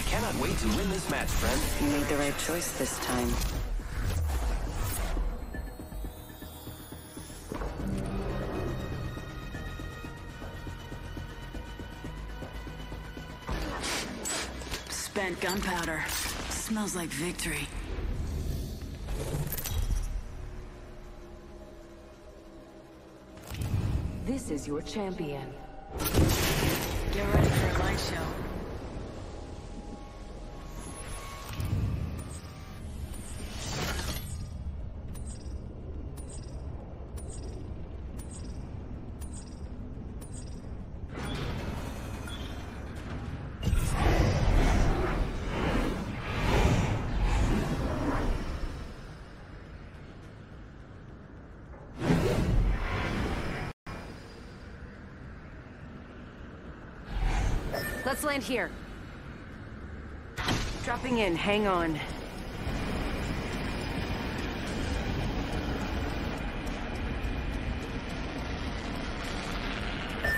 Cannot wait to win this match, friend. You made the right choice this time. Spent gunpowder. Smells like victory. This is your champion. Get ready for a light show. Here. Dropping in. Hang on.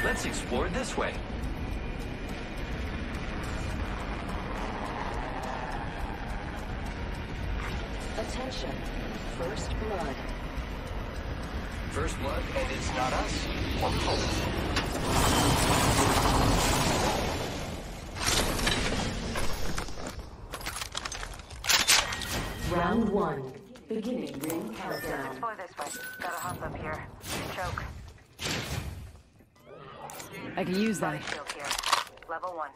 Let's explore this way. Attention. First blood. First blood, and it's not us. One. Beginning ring countdown. Let's fly this way. Gotta hop up here. Choke. I can use that. Level one.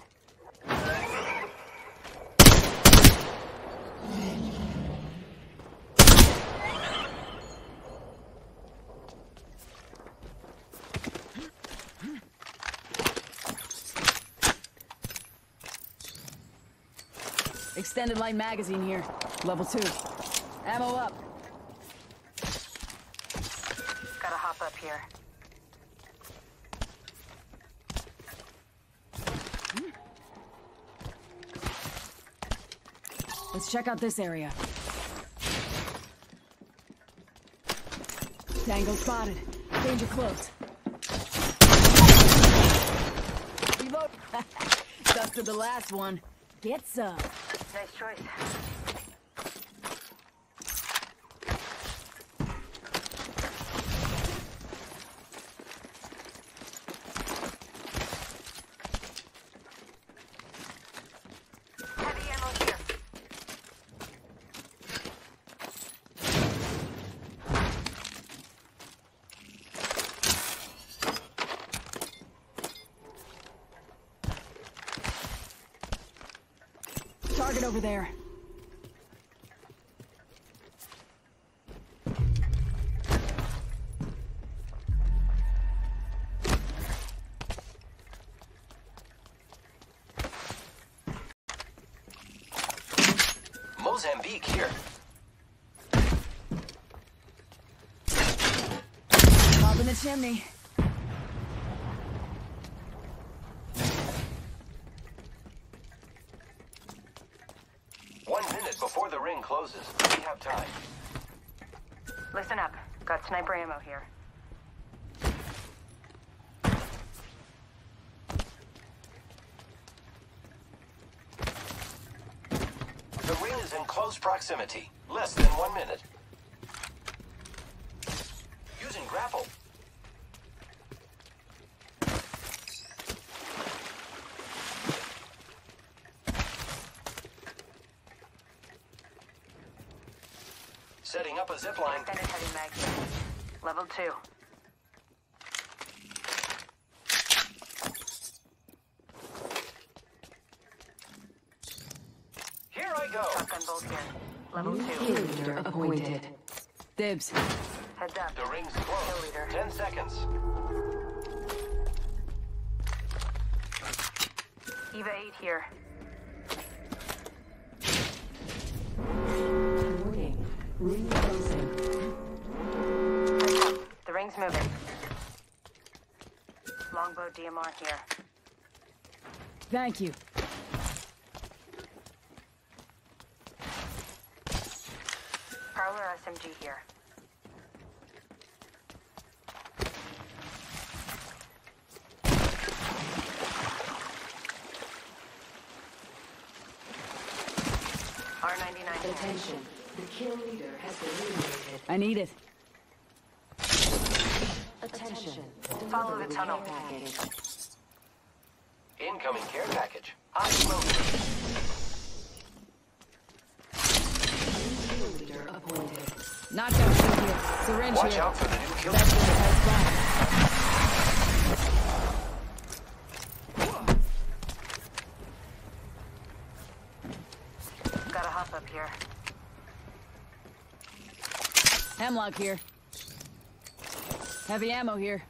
Extended light magazine here. Level two. Ammo up. Gotta hop up here. Let's check out this area. Tango spotted. Danger close. Reload. Dusted the last one. Get some. Nice choice. Chimney. One minute before the ring closes. We have time. Listen up. Got sniper ammo here. The ring is in close proximity. Less than one minute. Using grapple. Setting up a zip line. Extended heavy mag here. Level two. Here I go. Shotgun bolt here. Level New two. kill leader appointed. Dibs. Heads up. The ring's Kill close. leader. Ten seconds. Eva 8 here. Warning. Ring Longbow DMR here. Thank you. Prowler SMG here. R99 here. Attention. The kill leader has been eliminated. I need it. Attention. Follow the tunnel. Package. Incoming care package. I will. New kill leader appointed. Knockdown shield here. Syringe Watch here. out for the new kill. That's where the head's fine. Gotta hop up here. Hemlock here. Heavy ammo here.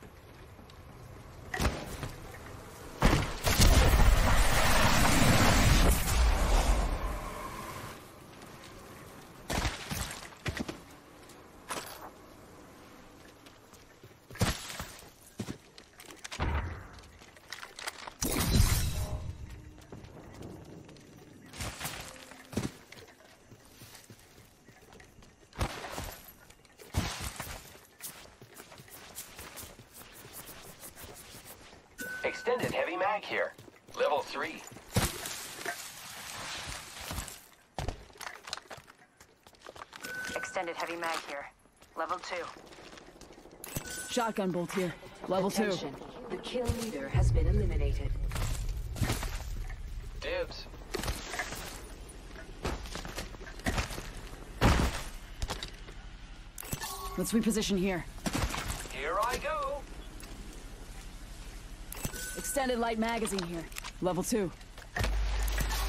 Extended heavy mag here. Level three. Extended heavy mag here. Level two. Shotgun bolt here. Level two. Attention. The kill leader has been eliminated. Dibs. Let's reposition here. Here I go. Extended light magazine here. Level two.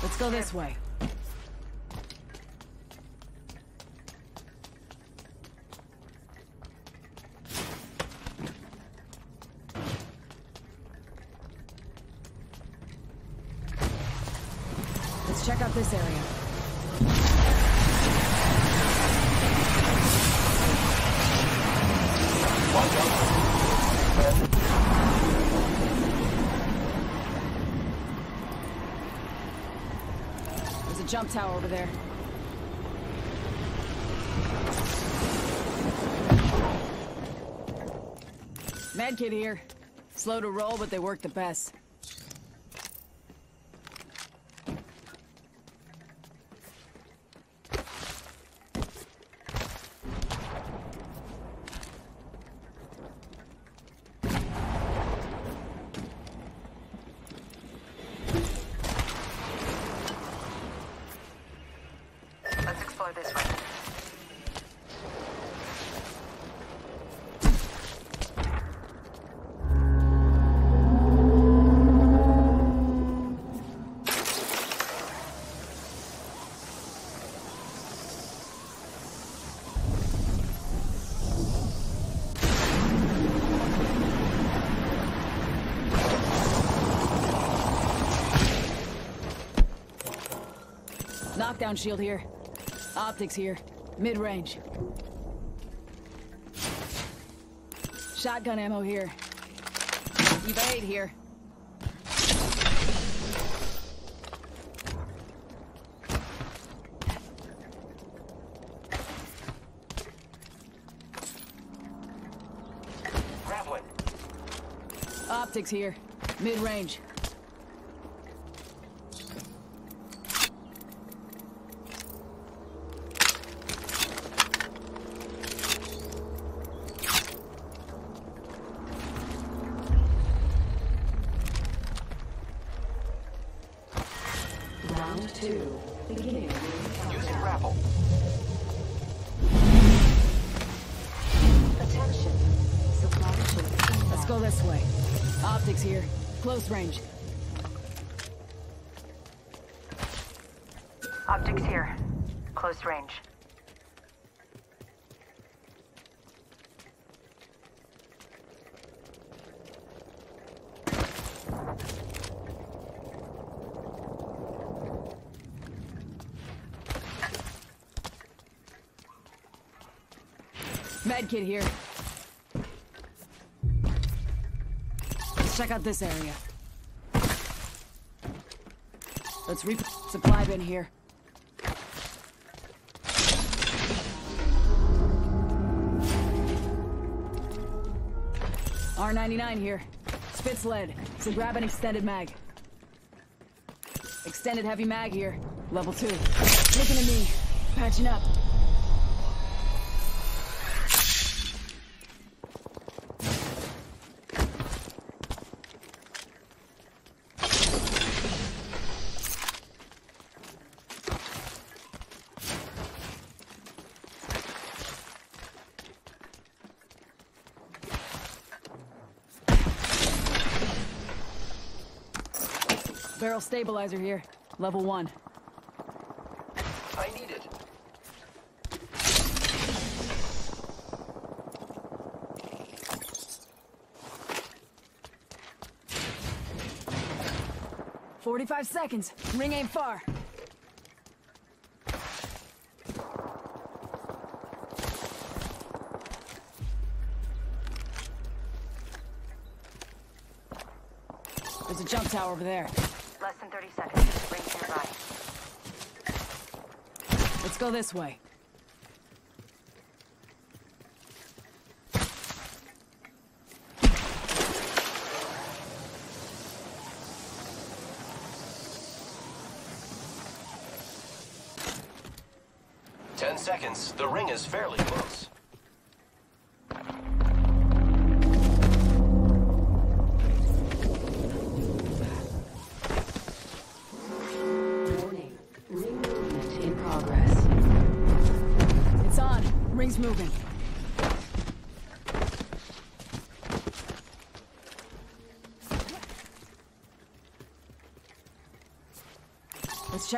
Let's go this way. Tower over there. Medkit here. Slow to roll, but they work the best. Knockdown shield here. Optics here. Mid-range. Shotgun ammo here. Eva 8 here. Grappling. Optics here. Mid-range. Close range. Optics here. Close range. Medkit here. Let's check out this area. Let's re- supply bin here. R99 here. Spits lead, so grab an extended mag. Extended heavy mag here. Level 2. Looking at me. Patching up. Barrel stabilizer here. Level 1. I need it. Forty-five seconds. Ring ain't far. There's a jump tower over there. Less than 30 seconds. Rings nearby. Let's go this way. Ten seconds. The ring is fairly close.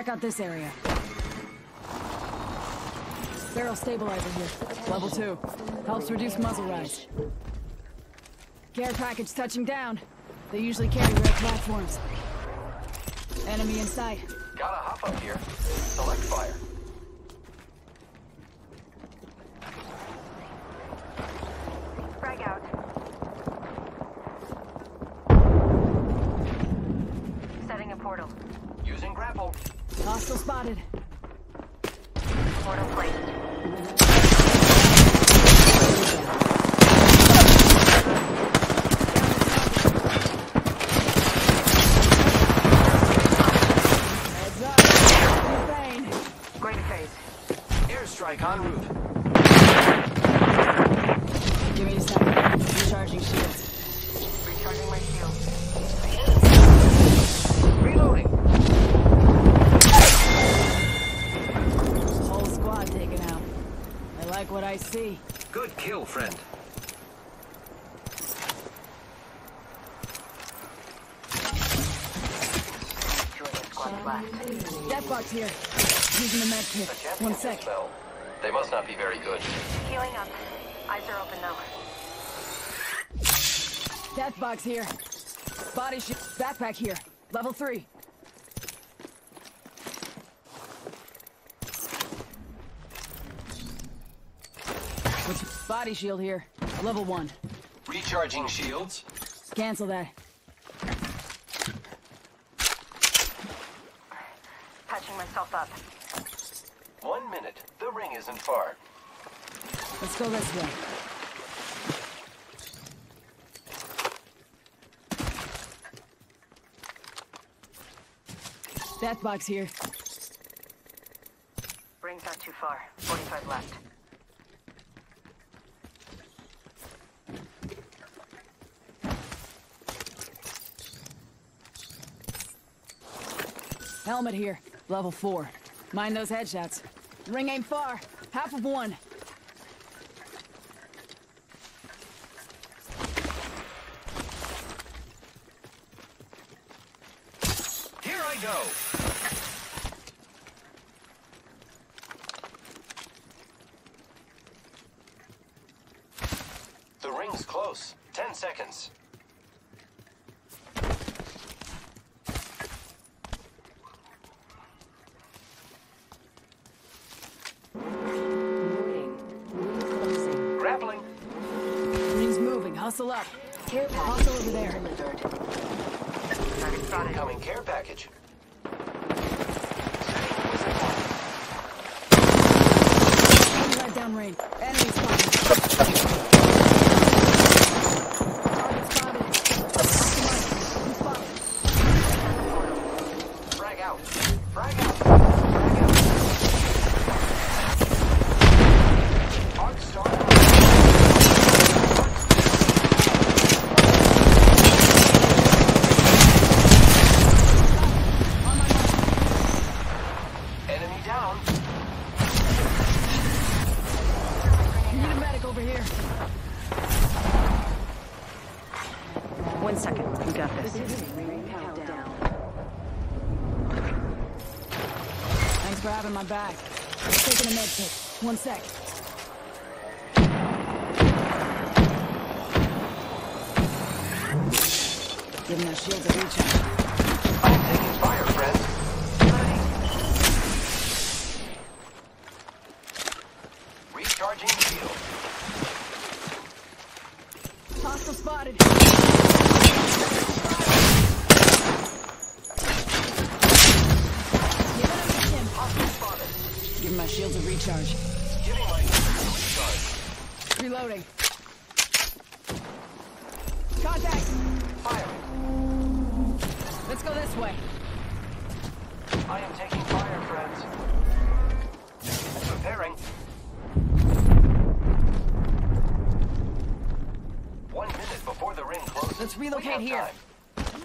Check out this area. Barrel stabilizer here. Level 2. Helps reduce muzzle rise. Care package touching down. They usually carry red platforms. Enemy in sight. Gotta hop up here. Select fire. Frag out. Setting a portal. Using grapple. Hostile spotted. Portal placed. Heads up. Insane. Going to phase. Airstrike en route. Give me a second. Recharging shields. Recharging my shield. Reloading. Whole squad taken out. I like what I see. Good kill, friend. Two other squads left. Death box here. Using the med kit. One sec. Spell. They must not be very good. Healing up. Eyes are open though. Death box here. Body shield. Backpack here. Level three. Which body shield here? Level one. Recharging shields. Cancel that. Patching myself up. One minute. The ring isn't far. Let's go this way. Death box here. Ring's not too far. 45 left. Helmet here. Level four. Mind those headshots. Ring aim far. Half of one. Here I go. The ring's close. Ten seconds. Warning. Ring closing. Grappling. Ring's moving. Hustle up. Care Hostile over there. delivered. Target. Incoming care package. Right down range. Enemy spotted. Way. I am taking fire, friends. Preparing. One minute before the ring closes. Let's relocate here. time.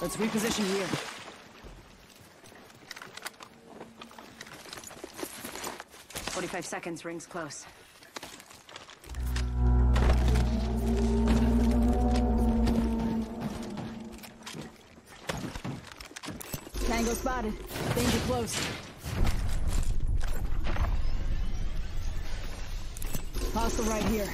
Let's reposition here. Forty-five seconds. Rings close. Tango spotted. Danger close. Hostile right here.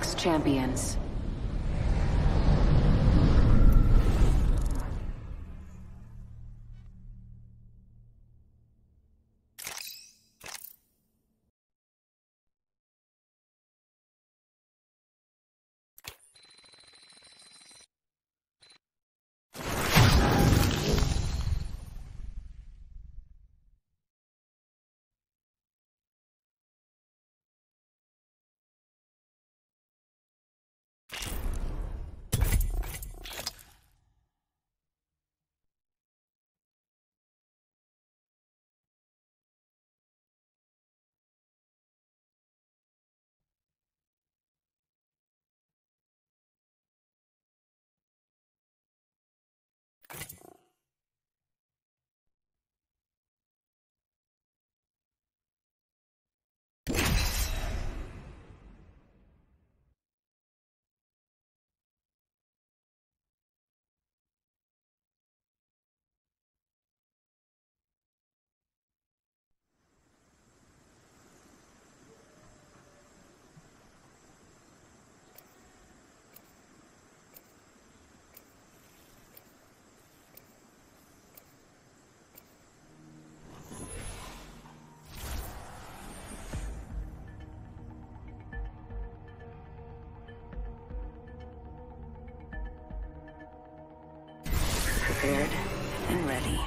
Champions. Prepared and ready.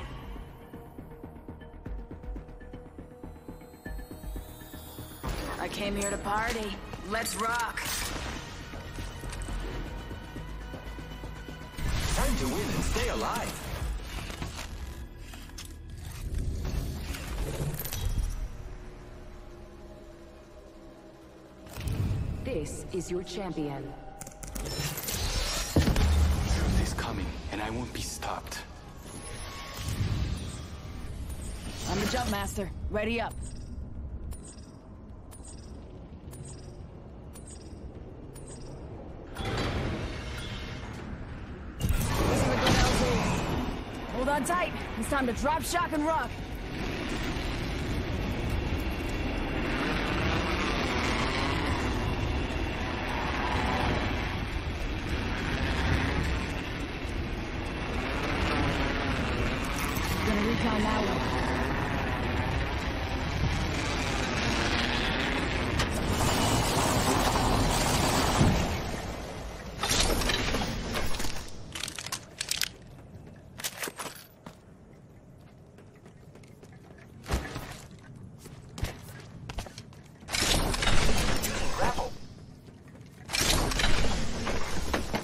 I came here to party. Let's rock. Time to win and stay alive. This is your champion. Won't be stopped. I'm the jump master. Ready up. Hold on tight. It's time to drop, shock, and rock. Gonna recon that one. Grapple.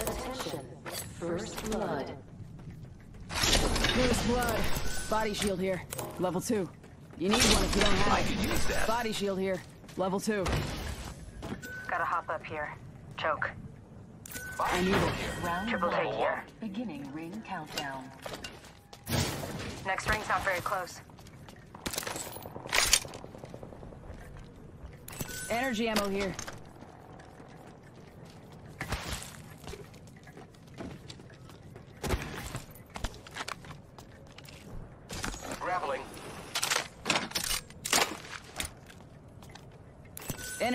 Attention. First blood. First blood. Body shield here. Level two. You need one if you don't have I it. could use that. Body shield here. Level two. Gotta hop up here. Choke. I need it. Round Triple take here. Beginning ring countdown. Next ring's not very close. Energy ammo here.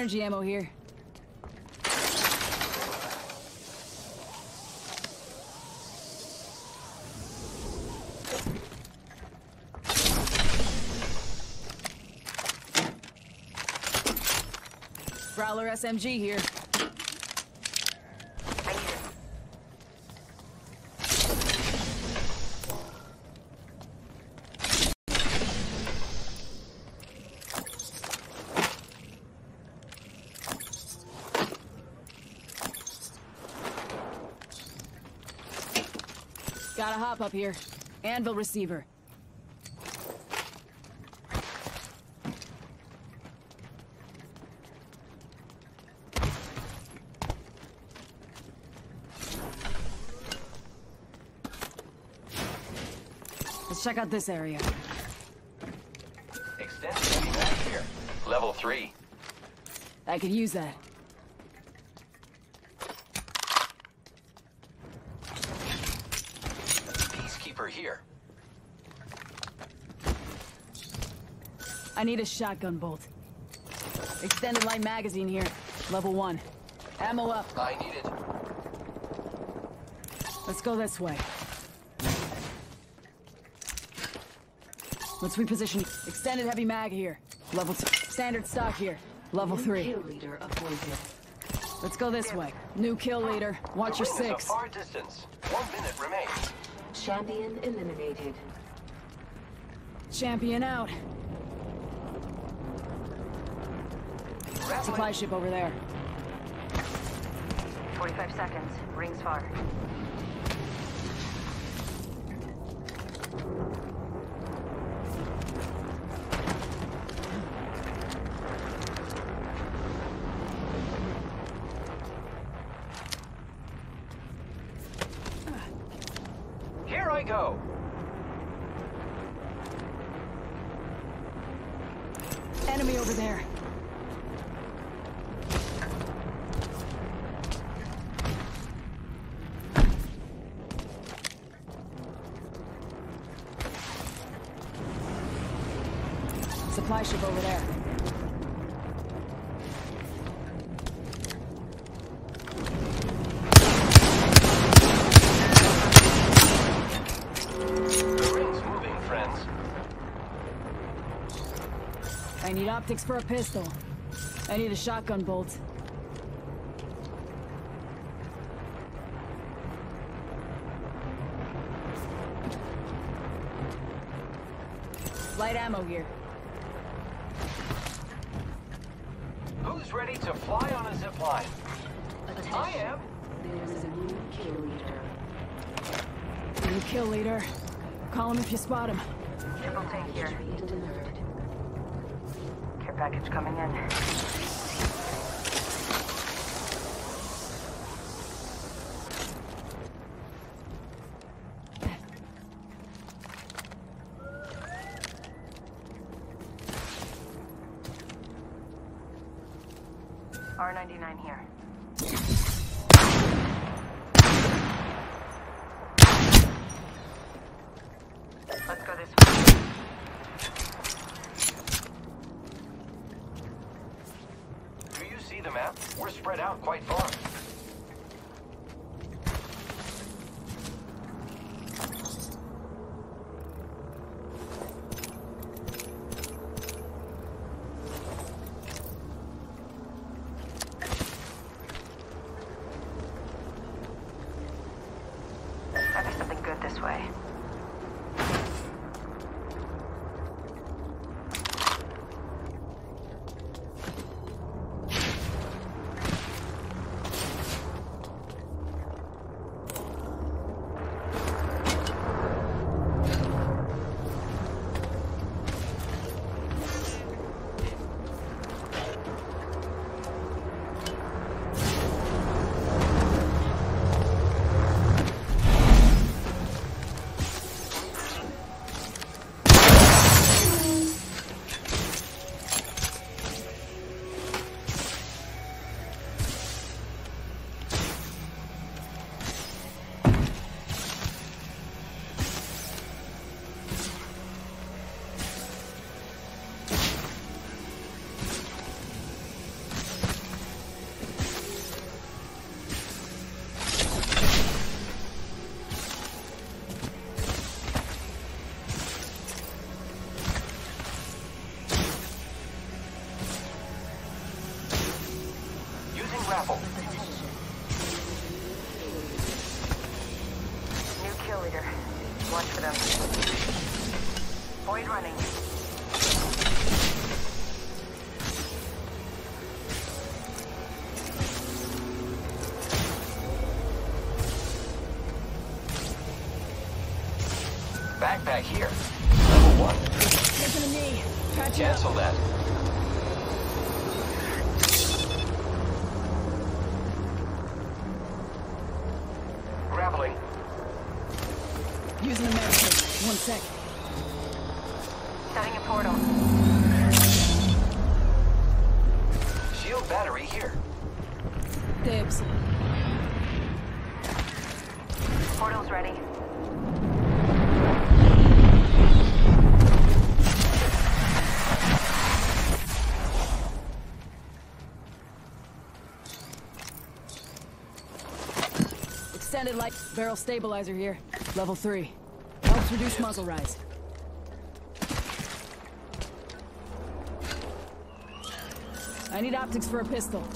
energy ammo here. Prowler SMG here. Gotta hop up here. Anvil receiver. Let's check out this area. Heavy here. Level 3. I could use that. Peacekeeper here. I need a shotgun bolt. Extended light magazine here. Level one. Ammo up. I need it. Let's go this way. Let's reposition. Extended heavy mag here. Level two. Standard stock here. Level three. Kill leader appointed. Let's go this way. New kill leader. Watch your The is six. a far distance. One minute remains. Champion eliminated. Champion out. Supply ship over there. 45 seconds. Rings far. Here I go. Enemy over there. Supply ship over there. The ring's moving, friends. I need optics for a pistol. I need a shotgun bolt. Care package coming in. R99 here. Backpack here. Level one. Listen to me. Patch up. Cancel Extended light barrel stabilizer here. Level 3. Helps reduce muzzle rise. I need optics for a pistol.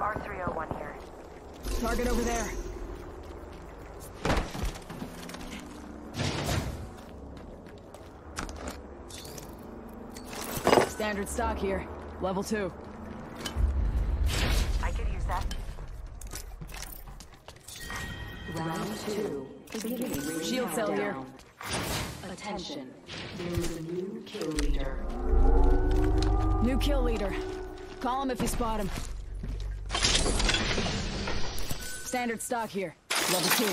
R301 here. Target over there. Standard stock here. Level 2. I could use that. Round two. Beginning Shield cell here. Attention. There is a new kill leader. New kill leader. Call him if you spot him. Standard stock here. Level 2.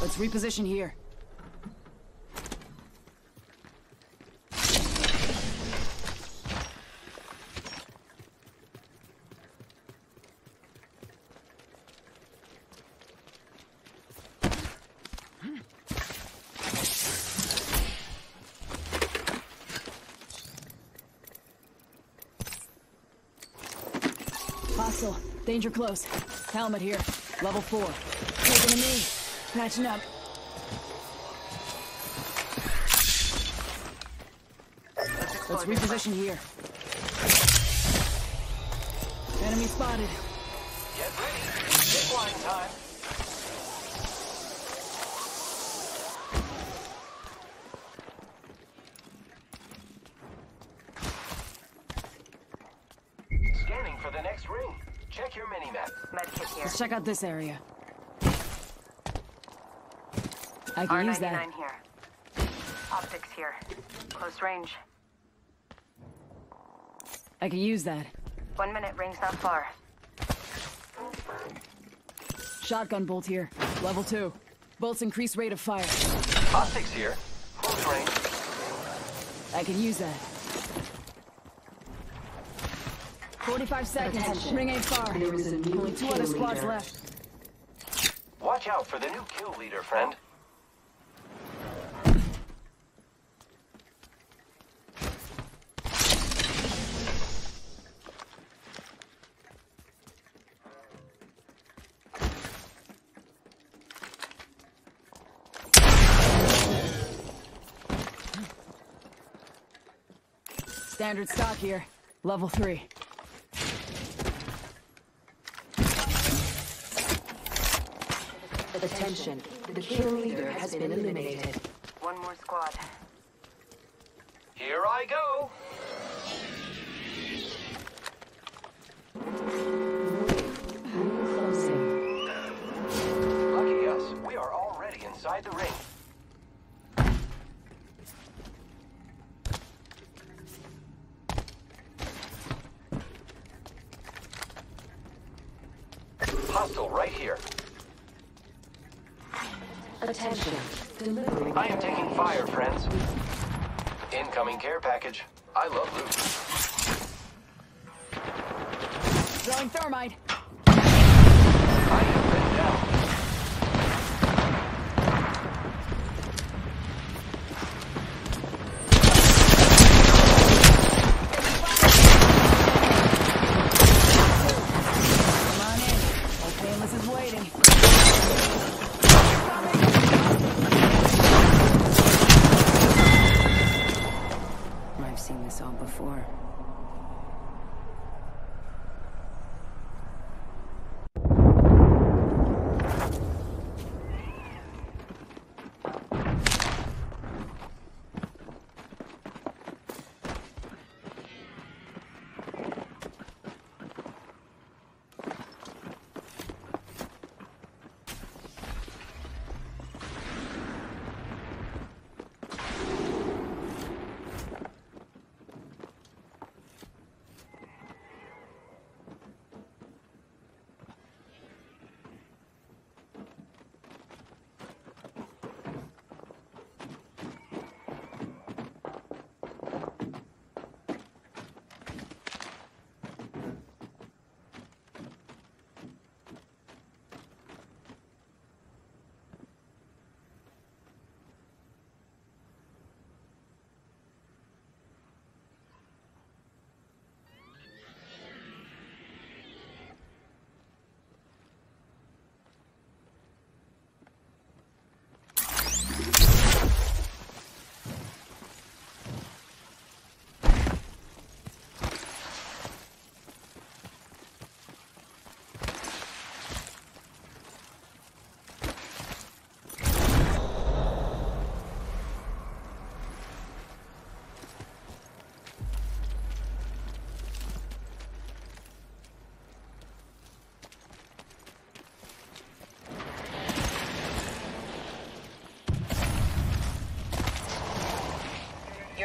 Let's reposition here. Danger close. Helmet here. Level 4. Taking a knee. Patching up. Let's reposition here. Enemy spotted. Get ready. Time. Check out this area. I can use that. Here. Optics here. Close range. I can use that. One minute, ring's not far. Shotgun bolt here. Level 2. Bolts increase rate of fire. Optics here. Close range. I can use that. 45 seconds. Attention. Ring ain't far. There is a new Only two other squads leader. left. Watch out for the new kill leader, friend. Standard stock here. Level 3. Attention. The kill leader has been eliminated. One more squad. Here I go. Closing. Lucky us. We are already inside the ring. Hostile right here. Attention. Delivering. I am taking fire, friends. Incoming care package. I love loot. Throwing thermite.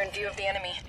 in view of the enemy.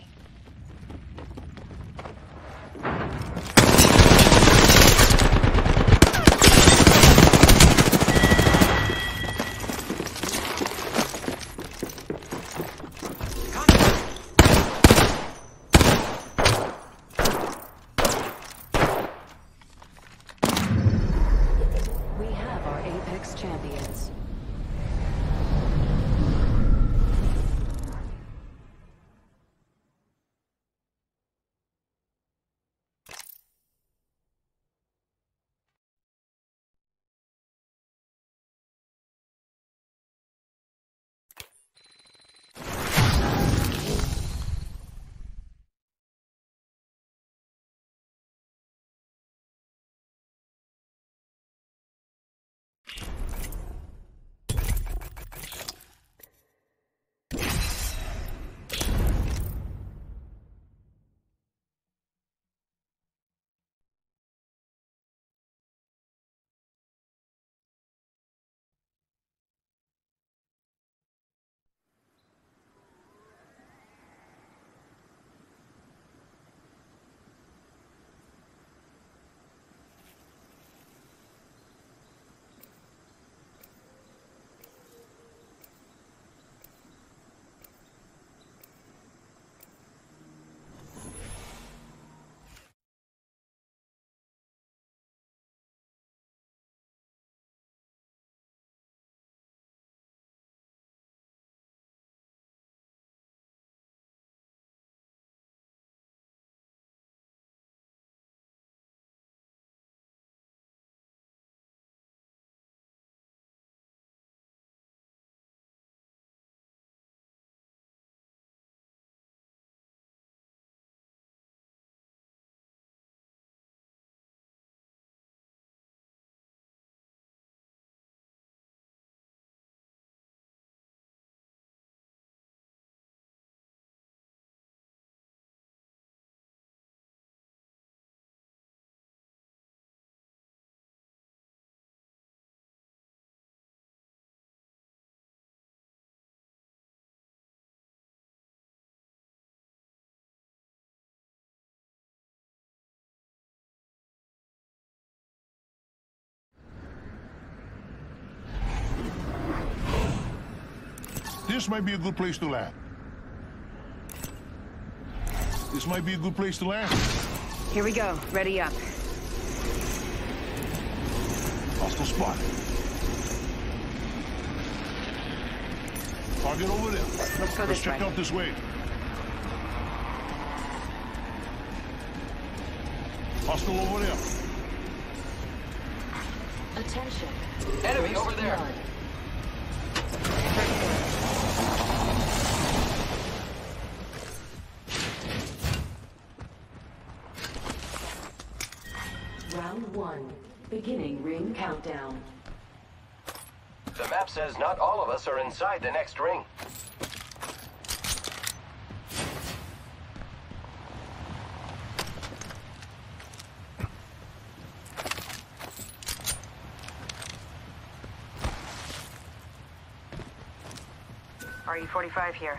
This might be a good place to land. This might be a good place to land. Here we go. Ready up. Hostile spotted. Target over there. Let's go this check way. out this way. Hostile over there. Attention. Enemy over there. Beginning ring countdown. The map says not all of us are inside the next ring. RE-45 here.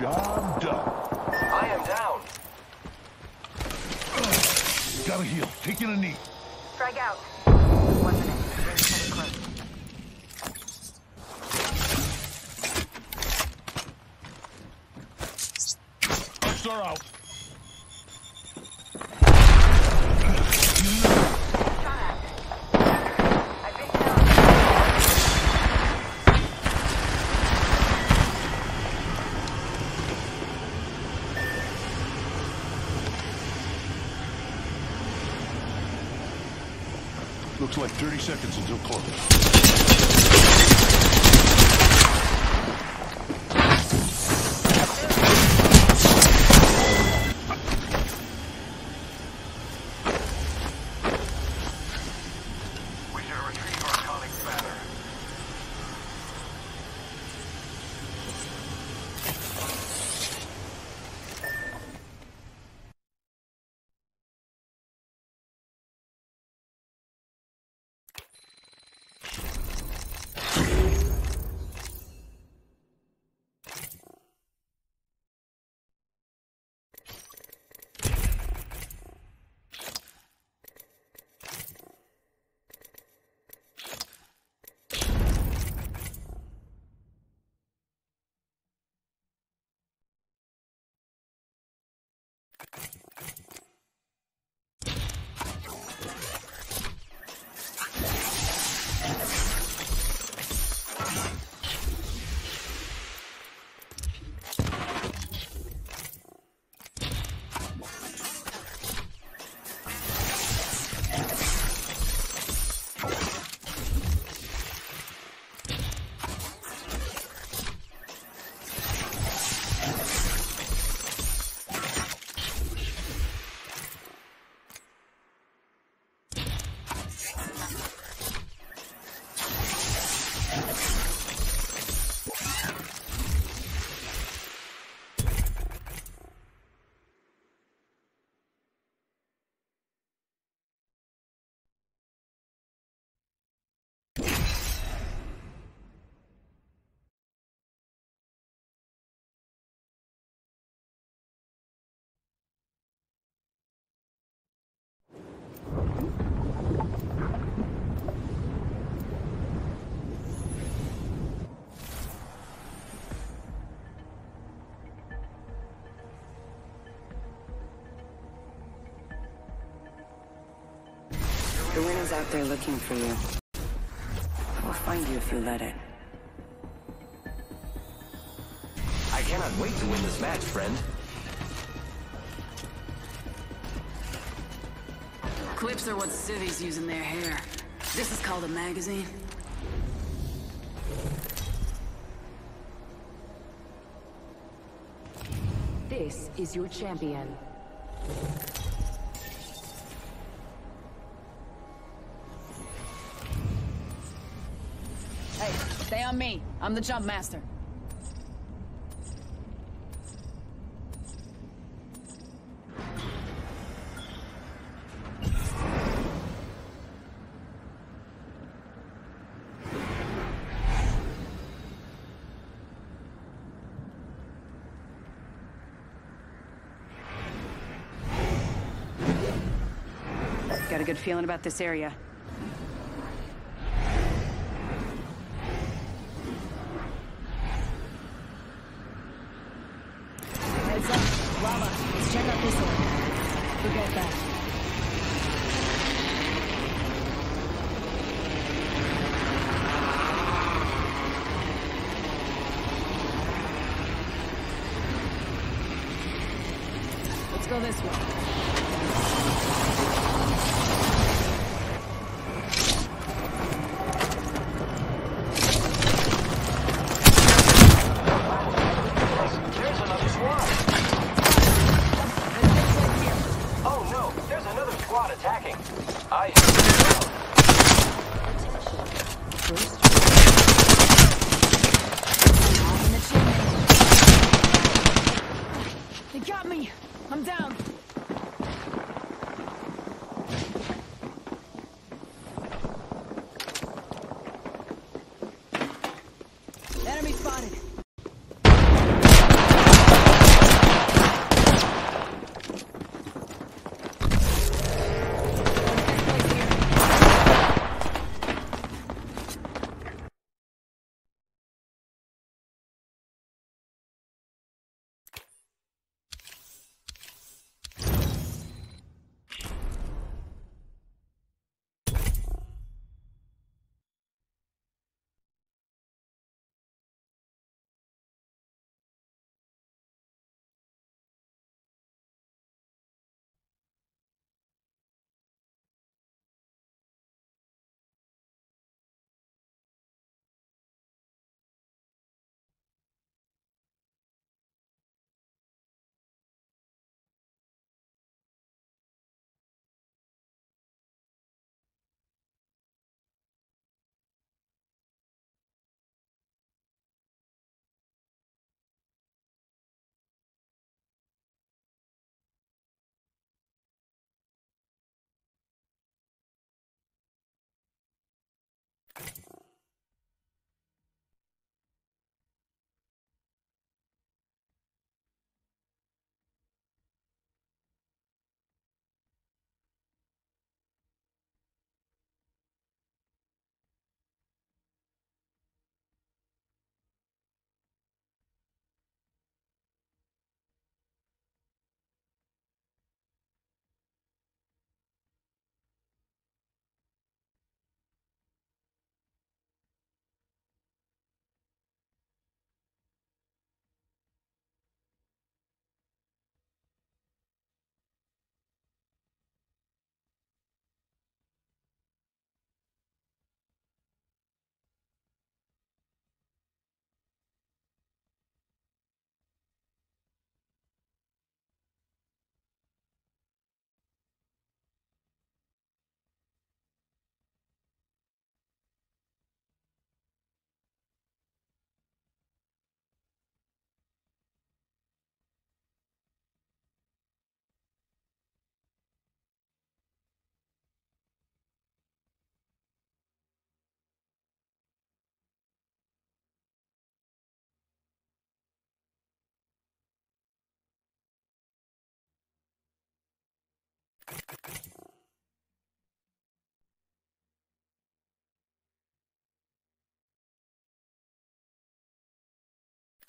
Looks like 30 seconds until close. The winner's out there looking for you. We'll find you if you let it. I cannot wait to win this match, friend. Clips are what civvies use in their hair. This is called a magazine. This is your champion. I'm the jump master. Got a good feeling about this area.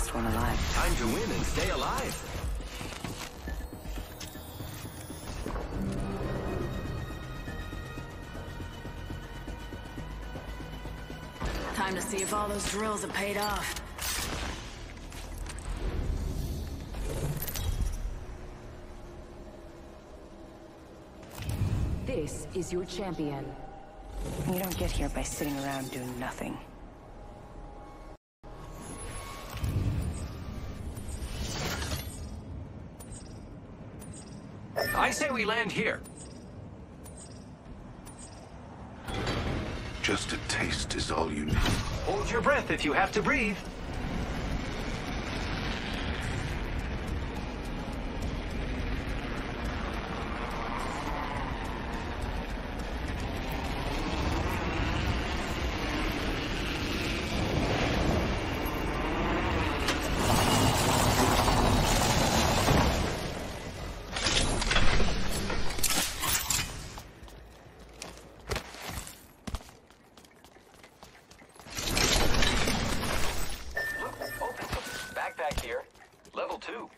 last one alive. Time to win and stay alive. Time to see if all those drills have paid off. This is your champion. You don't get here by sitting around doing nothing. I say we land here. Just a taste is all you need. Hold your breath if you have to breathe. Open. Backpack here. Level two.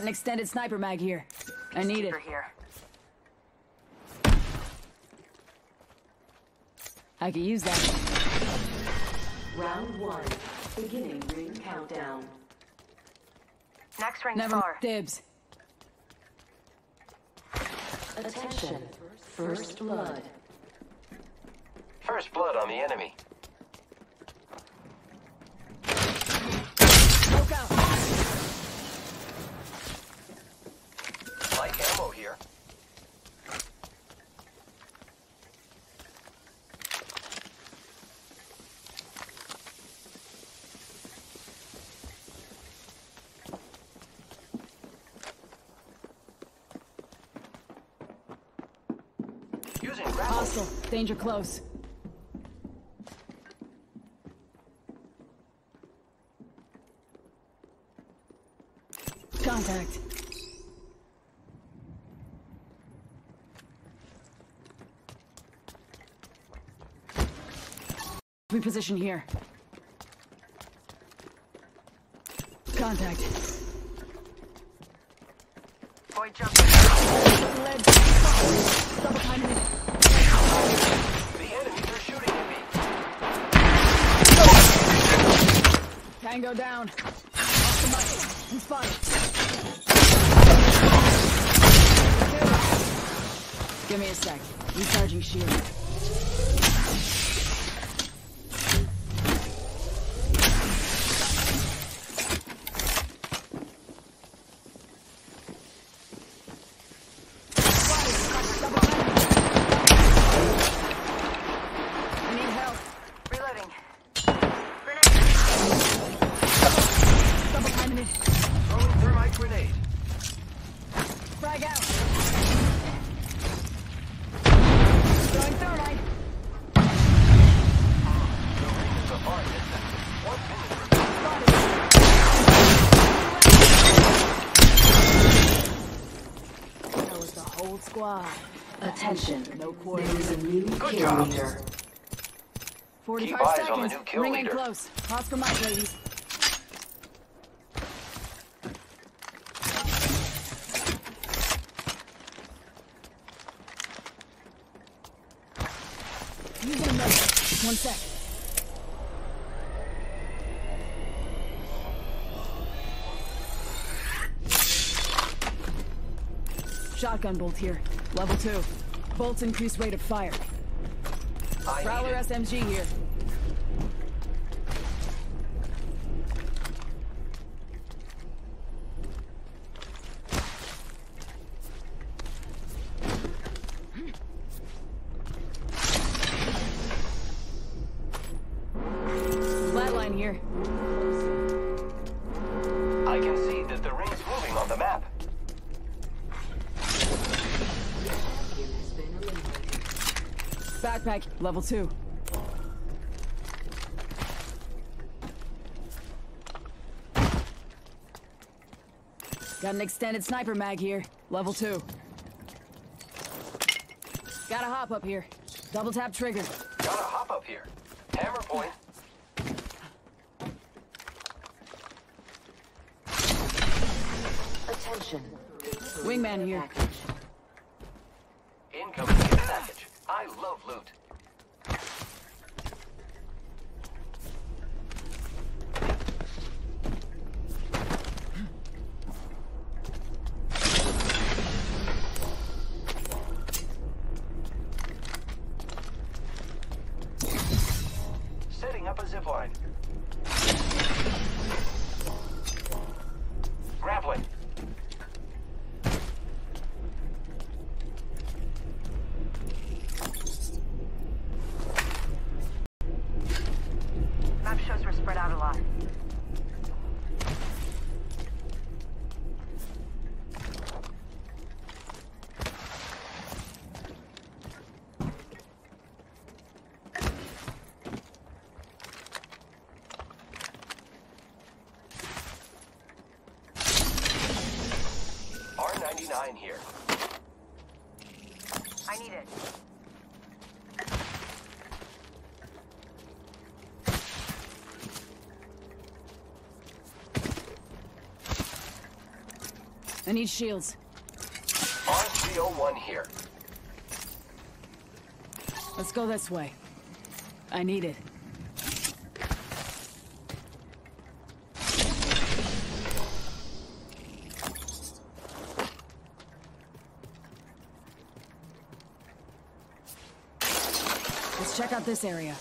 Got an extended sniper mag here. I need it. here. I could use that. Round one. Beginning ring countdown. Next ring's Never far. dibs. Attention. First blood. First blood on the enemy. Smoke out. Light ammo here. Using grapple. Hostile. Danger close. Contact. Reposition here. Contact. Boy jump. Lead. Double time Tango down. Give me a sec. Recharging shield. I need help. Reloading. Double timing it. Throwing thermite grenade. Frag out. Throwing thermite. So far, it's one minute. That was the whole. Attention. No There quarters. is a new kill job. leader. 45 Keep eyes on the seconds. new kill Ring in leader. close. Pause for mic, ladies. Using a med. One sec. Shotgun bolt here. Level 2. Bolts increase rate of fire. I Prowler. SMG here. Level 2. Got an extended sniper mag here, level 2. Got a hop up here. Double tap trigger. Gotta hop up here. Hammer point. Attention. Wingman here. I need shields. R301 here. Let's go this way. I need it. Let's check out this area.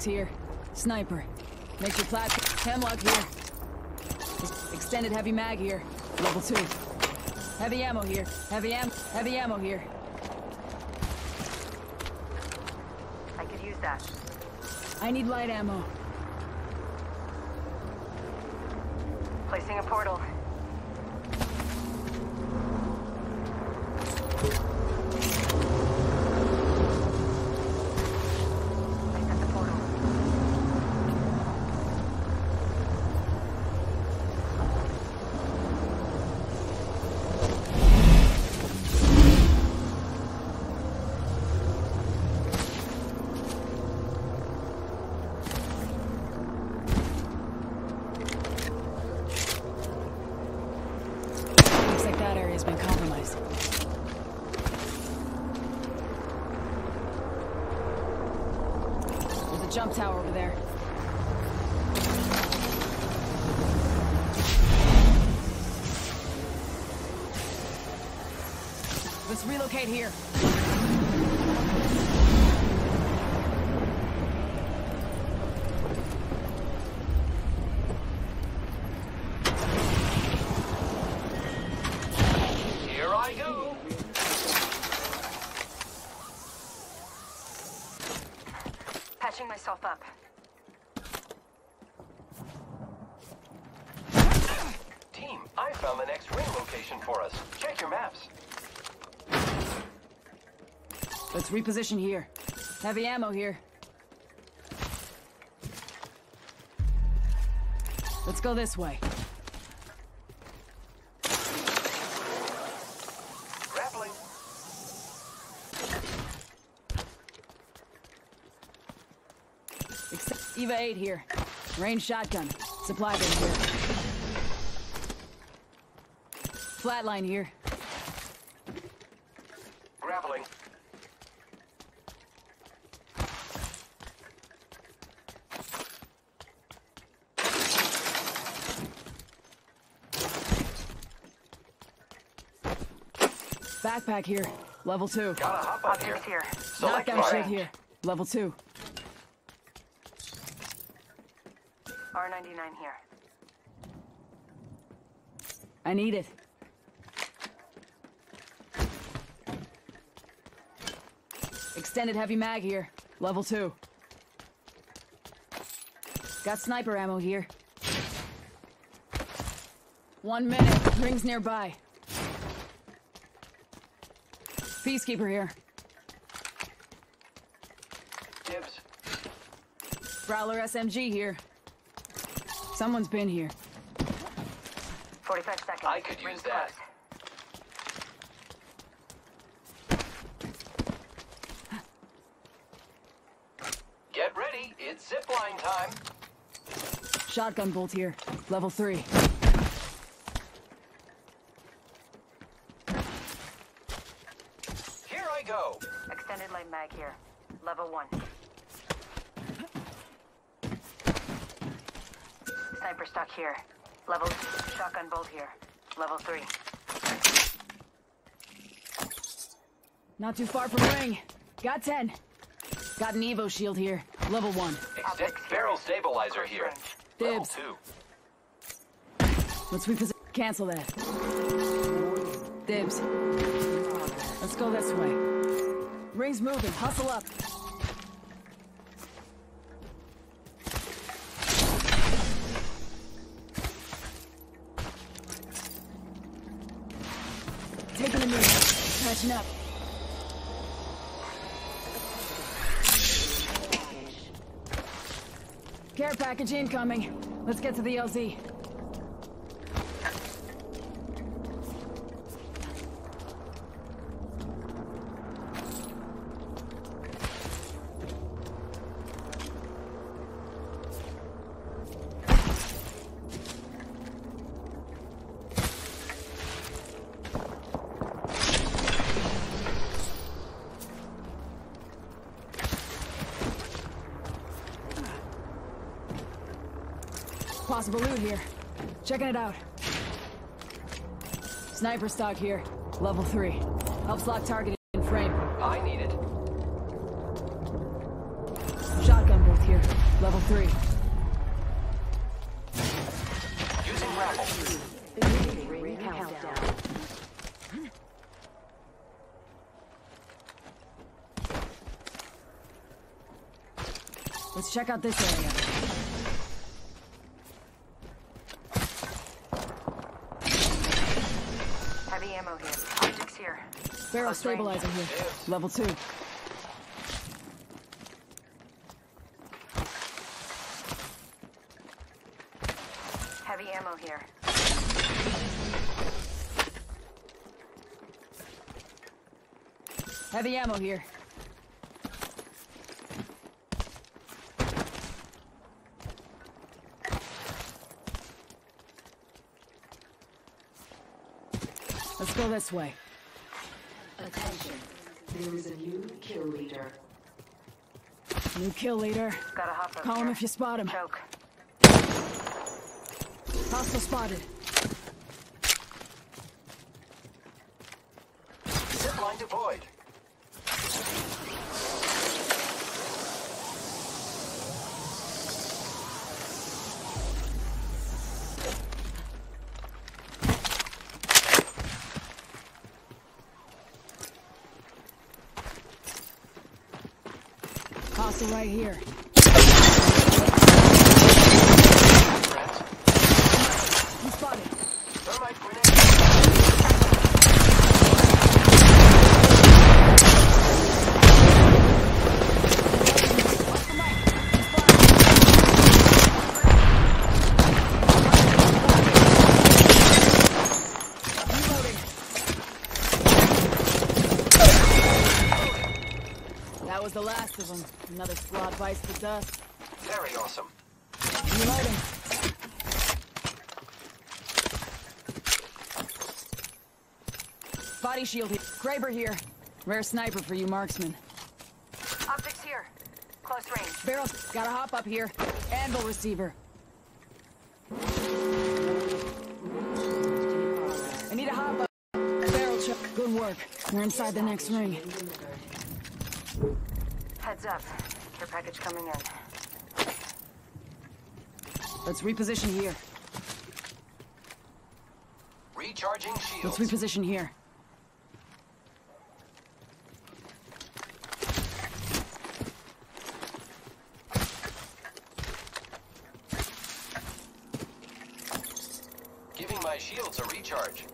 Optics here. Sniper. Makes your plat. Hemlock here. Extended heavy mag here. Level two. Heavy ammo here. Heavy am. Heavy ammo here. I could use that. I need light ammo. Placing a portal. I set the portal. Looks like that area's been compromised. There's a jump tower over there. Let's here. Here I go. Patching myself up. Team, I found the next ring location for us. Check your maps. Let's reposition here. Heavy ammo here. Let's go this way. Grappling. Ex- Eva 8 here. Range shotgun. Supply bin here. Flatline here. Backpack here. Level two. Gotta hop up here. Optics here. Select Knockdown shield range. here. Level two. R99 here. I need it. Extended heavy mag here. Level two. Got sniper ammo here. One minute. Rings nearby. Peacekeeper here. Dibs. Prowler SMG here. Someone's been here. 45 seconds. I could use that. Get ready. It's zipline time. Shotgun bolt here. Level 3. Extended mag here. Level 1. Sniper stock here. Level shotgun bolt here. Level 3. Not too far from ring. Got 10. Got an Evo shield here. Level one. Extend barrel stabilizer here. Level Dibs. two. Let's reposition. Cancel that. Dibs. Let's go this way. Ring's moving. Hustle up. Taking a minute. Catching up. Care package incoming. Let's get to the LZ. Possible loot here. Checking it out. Sniper stock here. Level 3. Helps lock target in frame. I need it. Shotgun bolt here. Level 3. Using grapple. Beginning ring countdown. Let's check out this area. Heavy ammo here. Optics here. Range. stabilizer here. Level 2. Heavy ammo here. Heavy ammo here. Let's go this way. Attention. There is a new kill leader. New kill leader. Gotta hop up Call him if you spot him. Choke. Hostile spotted. Right here. Friends. He spotted. Thermite grenade. That was the last of them. Another squad bites the dust. Very awesome. Reloading. Body shield here. Kraber here. Rare sniper for you marksman. Optics here. Close range. Barrel, gotta hop up here. Anvil receiver. I need a hop up. Barrel chuck. Good work. We're inside the next ring. Heads up. Care package coming in. Let's reposition here. Recharging shields. Let's reposition here. Giving my shields a recharge.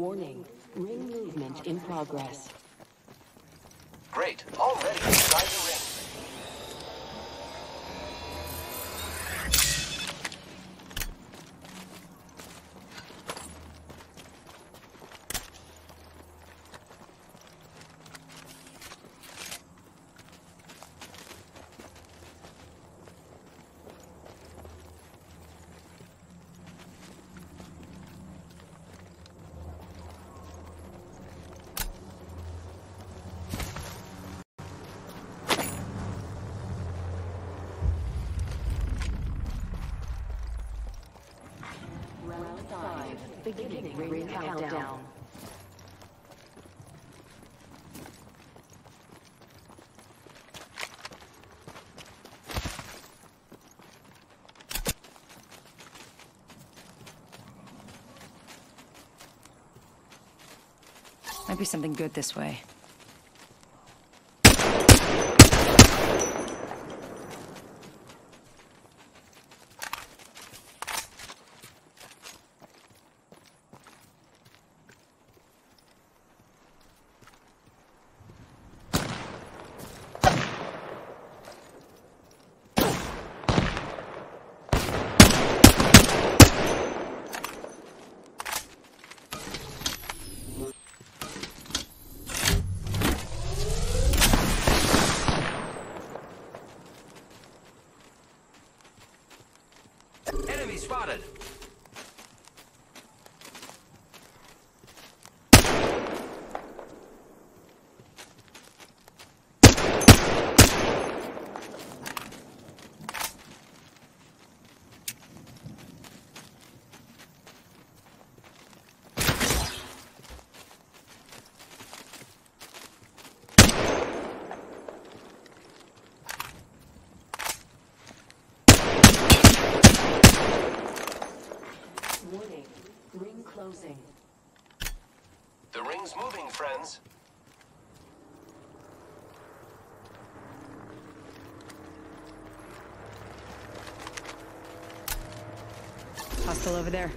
Warning. Ring movement in progress. Great. Already inside the ring. Round five. Beginning ring countdown. Might be something good this way. The ring's moving, friends. Hostile over there.